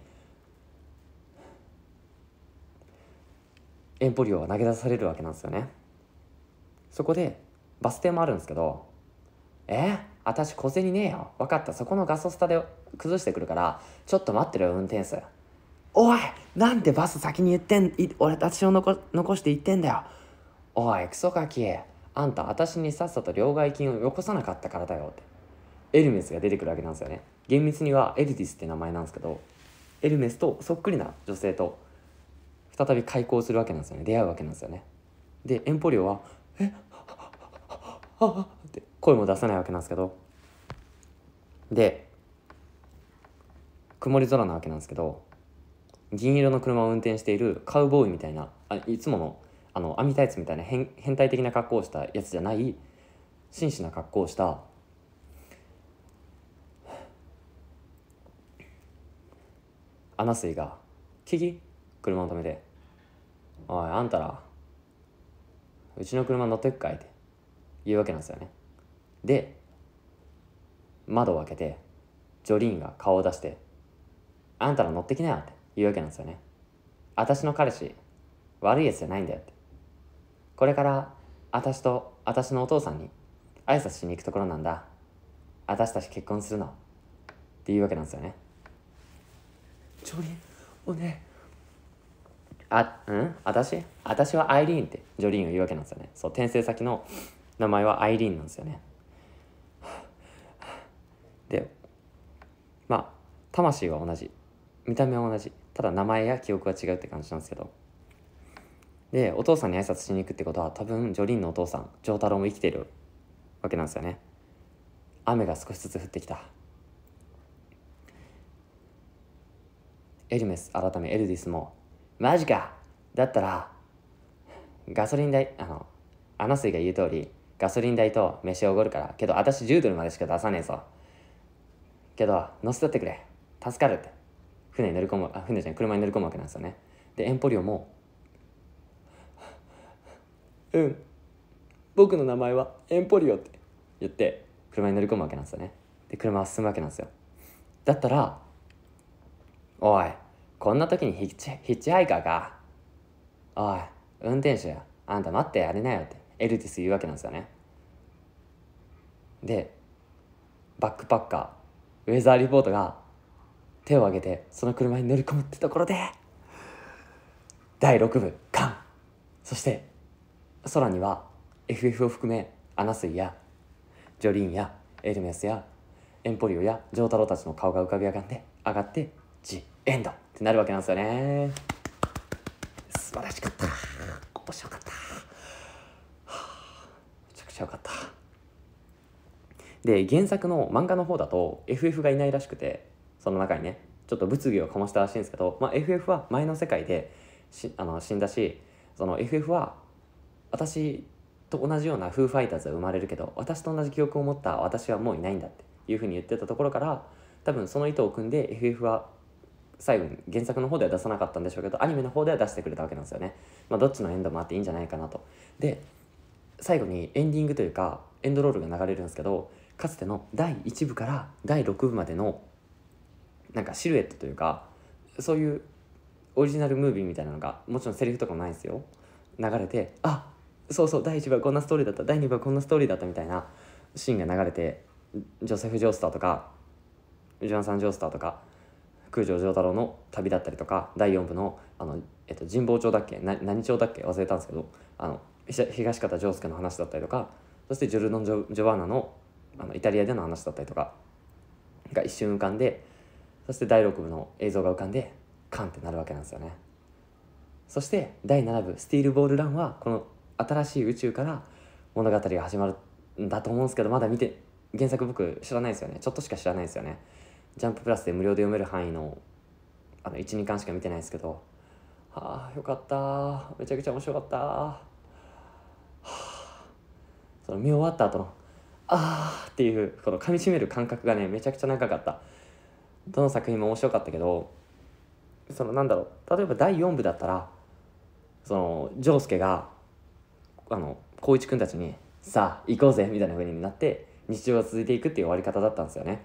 Speaker 1: エンポリオは投げ出されるわけなんですよね。そこでバス停もあるんですけどえ私小銭ねえよ。分かった。そこのガソスタで崩してくるからちょっと待ってろよ運転手。おいなんでバス先に言ってん俺私を残残して言ってんだよ。おいクソガキ。あんた私にさっさと両替金をよこさなかったからだよって。エルメスが出てくるわけなんですよね。厳密にはエルディスって名前なんですけどエルメスとそっくりな女性と再び開口するわけなんですよね。出会うわけなんですよね。でエンポリオは「えっって声も出さないわけなんですけどで曇り空なわけなんですけど銀色の車を運転しているカウボーイみたいなあいつものあの網タイツみたいな変変態的な格好をしたやつじゃない真摯な格好をしたアナスイが「キキ車を止めておいあんたらうちの車乗ってくかい?」って言うわけなんですよね。で窓を開けてジョリーンが顔を出して「あんたら乗ってきなよ」って言うわけなんですよね。私の彼氏悪いやつじゃないんだよって。これから私と私のお父さんに挨拶しに行くところなんだ。私たち結婚するの。っていうわけなんですよね。ジョリー？ンおね。あうん？私？私はアイリーンってジョリーンが言うわけなんですよね。そう転生先の名前はアイリーンなんですよね。でまあ魂は同じ。見た目は同じ。ただ名前や記憶は違うって感じなんですけど。でお父さんに挨拶しに行くってことは多分ジョリーンのお父さん丈太郎も生きてるわけなんですよね。雨が少しずつ降ってきた。エルメス改めエルディスもマジか。だったらガソリン代あのアナスイが言う通りガソリン代と飯おごるからけど私10ドルまでしか出さねえぞ。けど乗せとってくれ。助かるって。船に乗り込むあ船じゃない車に乗り込むわけなんですよね。でエンポリオも「うん。僕の名前はエンポリオ」って言って車に乗り込むわけなんですよね。で車は進むわけなんですよ。だったら「おいこんな時にヒッチヒッチハイカーか？おい運転手あんた待ってやれなよ」ってエルティス言うわけなんですよね。でバックパッカーウェザーリポートが手を挙げてその車に乗り込むってところで第6部「カン」そして空には FF を含めアナスイやジョリーンやエルメスやエンポリオやジョータロたちの顔が浮かび上がって上がって「ジ・エンド」ってなるわけなんですよね。素晴らしかった。面白かった、はあめちゃくちゃよかった。で原作の漫画の方だと FF がいないらしくてその中にねちょっと物議を醸したらしいんですけど、まあ、FF は前の世界でしあの死んだしその FF は私と同じようなフーファイターズは生まれるけど私と同じ記憶を持った私はもういないんだっていうふうに言ってたところから多分その意図を組んで FF は最後に原作の方では出さなかったんでしょうけどアニメの方では出してくれたわけなんですよね。まあ、どっちのエンドもあっていいんじゃないかなと。で最後にエンディングというかエンドロールが流れるんですけどかつての第1部から第6部までのなんかシルエットというかそういうオリジナルムービーみたいなのがもちろんセリフとかもないんですよ流れてあそうそう第1部はこんなストーリーだった第2部はこんなストーリーだったみたいなシーンが流れてジョセフ・ジョースターとかジョナサン・ジョースターとか空城城太郎の旅だったりとか第4部のあの、えっと、神保町だっけな何町だっけ忘れたんですけどあの東方丈介の話だったりとかそしてジョルノン・ジョジョバーナのあのイタリアでの話だったりとかが一瞬浮かんでそして第6部の映像が浮かんでカンってなるわけなんですよね。そして第7部「スティールボールラン」はこの新しい宇宙から物語が始まるんだと思うんですけどまだ見て原作僕知らないですよね。ちょっとしか知らないですよね。ジャンププラスで無料で読める範囲のあの12巻しか見てないですけど。はあよかった。めちゃくちゃ面白かった。はあ。その見終わった後のあーっていうこの噛みしめる感覚がねめちゃくちゃ長かった。どの作品も面白かったけどそのなんだろう。例えば第4部だったらその丈介があの光一君たちに「さあ行こうぜ」みたいな風になって日常が続いていくっていう終わり方だったんですよね。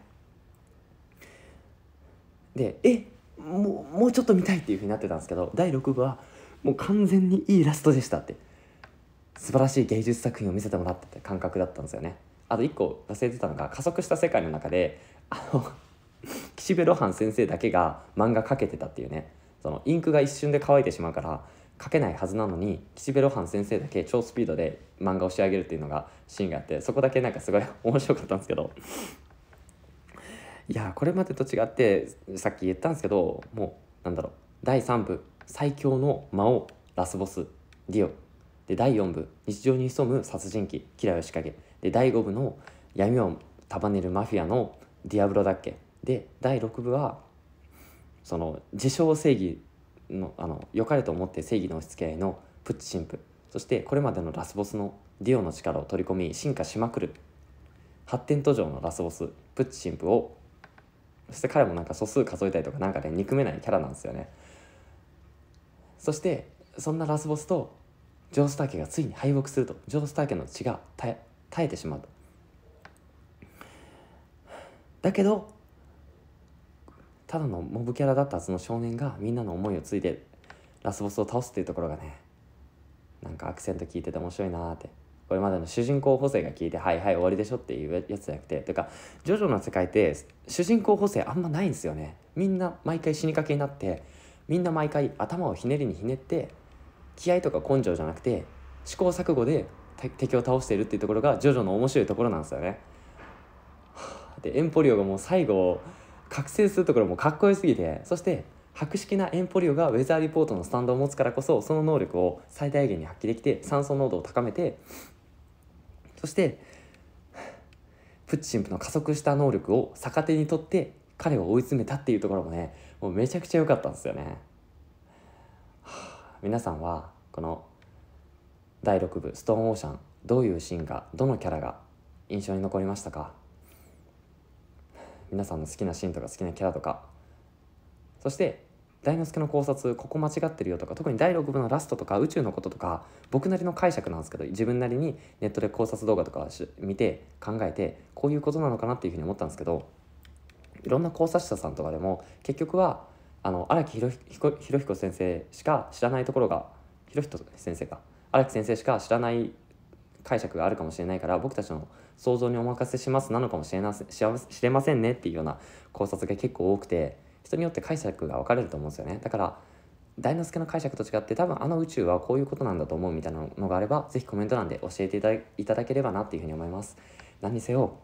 Speaker 1: でえもうもうちょっと見たいっていう風になってたんですけど第6部はもう完全にいいラストでしたって。素晴らしい芸術作品を見せてもらったって感覚だったんですよね。あと1個忘れてたのが加速した世界の中であの 岸辺露伴先生だけが漫画描けてたっていうね。そのインクが一瞬で乾いてしまうから描けないはずなのに岸辺露伴先生だけ超スピードで漫画を仕上げるっていうのがシーンがあってそこだけなんかすごい面白かったんですけどいやこれまでと違ってさっき言ったんですけどもうなんだろう第3部最強の魔王ラスボスディオ。で第4部日常に潜む殺人鬼キラヨシカゲ。で第5部の闇を束ねるマフィアのディアブロだっけ。で第6部はその自称正義のあの良かれと思って正義の押し付け合いのプッチ神父。そしてこれまでのラスボスのディオの力を取り込み進化しまくる。発展途上のラスボスプッチ神父をそして彼もなんか素数数えたりとかなんかね憎めないキャラなんですよね。そしてそんなラスボスとジョースター家がついに敗北すると。ジョースター家の血が耐えてしまうと。だけどただのモブキャラだったはずの少年がみんなの思いを継いでラスボスを倒すっていうところがねなんかアクセント聞いてて面白いなーって。これまでの主人公補正が聞いてはいはい終わりでしょっていうやつじゃなくててかジョジョの世界って主人公補正あんまないんですよね。みんな毎回死にかけになってみんな毎回頭をひねりにひねって気合とか根性じゃなくて試行錯誤で敵を倒しているっていうところがジョジョの面白いところなんですよね。でエンポリオがもう最後覚醒するところもかっこよすぎてそして博識なエンポリオがウェザーリポートのスタンドを持つからこそその能力を最大限に発揮できて酸素濃度を高めてそしてプッチ神父の加速した能力を逆手にとって彼を追い詰めたっていうところもねもうめちゃくちゃ良かったんですよね、はあ、皆さんはこの第6部「ストーンオーシャン」どういうシーンがどのキャラが印象に残りましたか？皆さんの好きなシーンとか好きなキャラとか。そして大之助の考察ここ間違ってるよとか特に第6部のラストとか宇宙のこととか僕なりの解釈なんですけど自分なりにネットで考察動画とか見て考えてこういうことなのかなっていうふうに思ったんですけどいろんな考察者さんとかでも結局は荒木宏彦先生しか知らないところが宏人先生か荒木先生しか知らない解釈があるかもしれないから僕たちの想像にお任せしますなのかもしれなしれませんねっていうような考察が結構多くて人によって解釈が分かれると思うんですよね。だから大之助の解釈と違って多分あの宇宙はこういうことなんだと思うみたいなのがあれば是非コメント欄で教えていただければなっていうふうに思います。何にせよ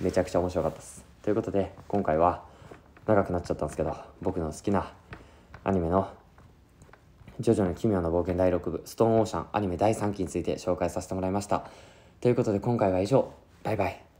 Speaker 1: めちゃくちゃ面白かったです。ということで今回は長くなっちゃったんですけど僕の好きなアニメの「ジョジョの奇妙な冒険第6部ストーンオーシャン」アニメ第3期について紹介させてもらいました。ということで今回は以上。バイバイ。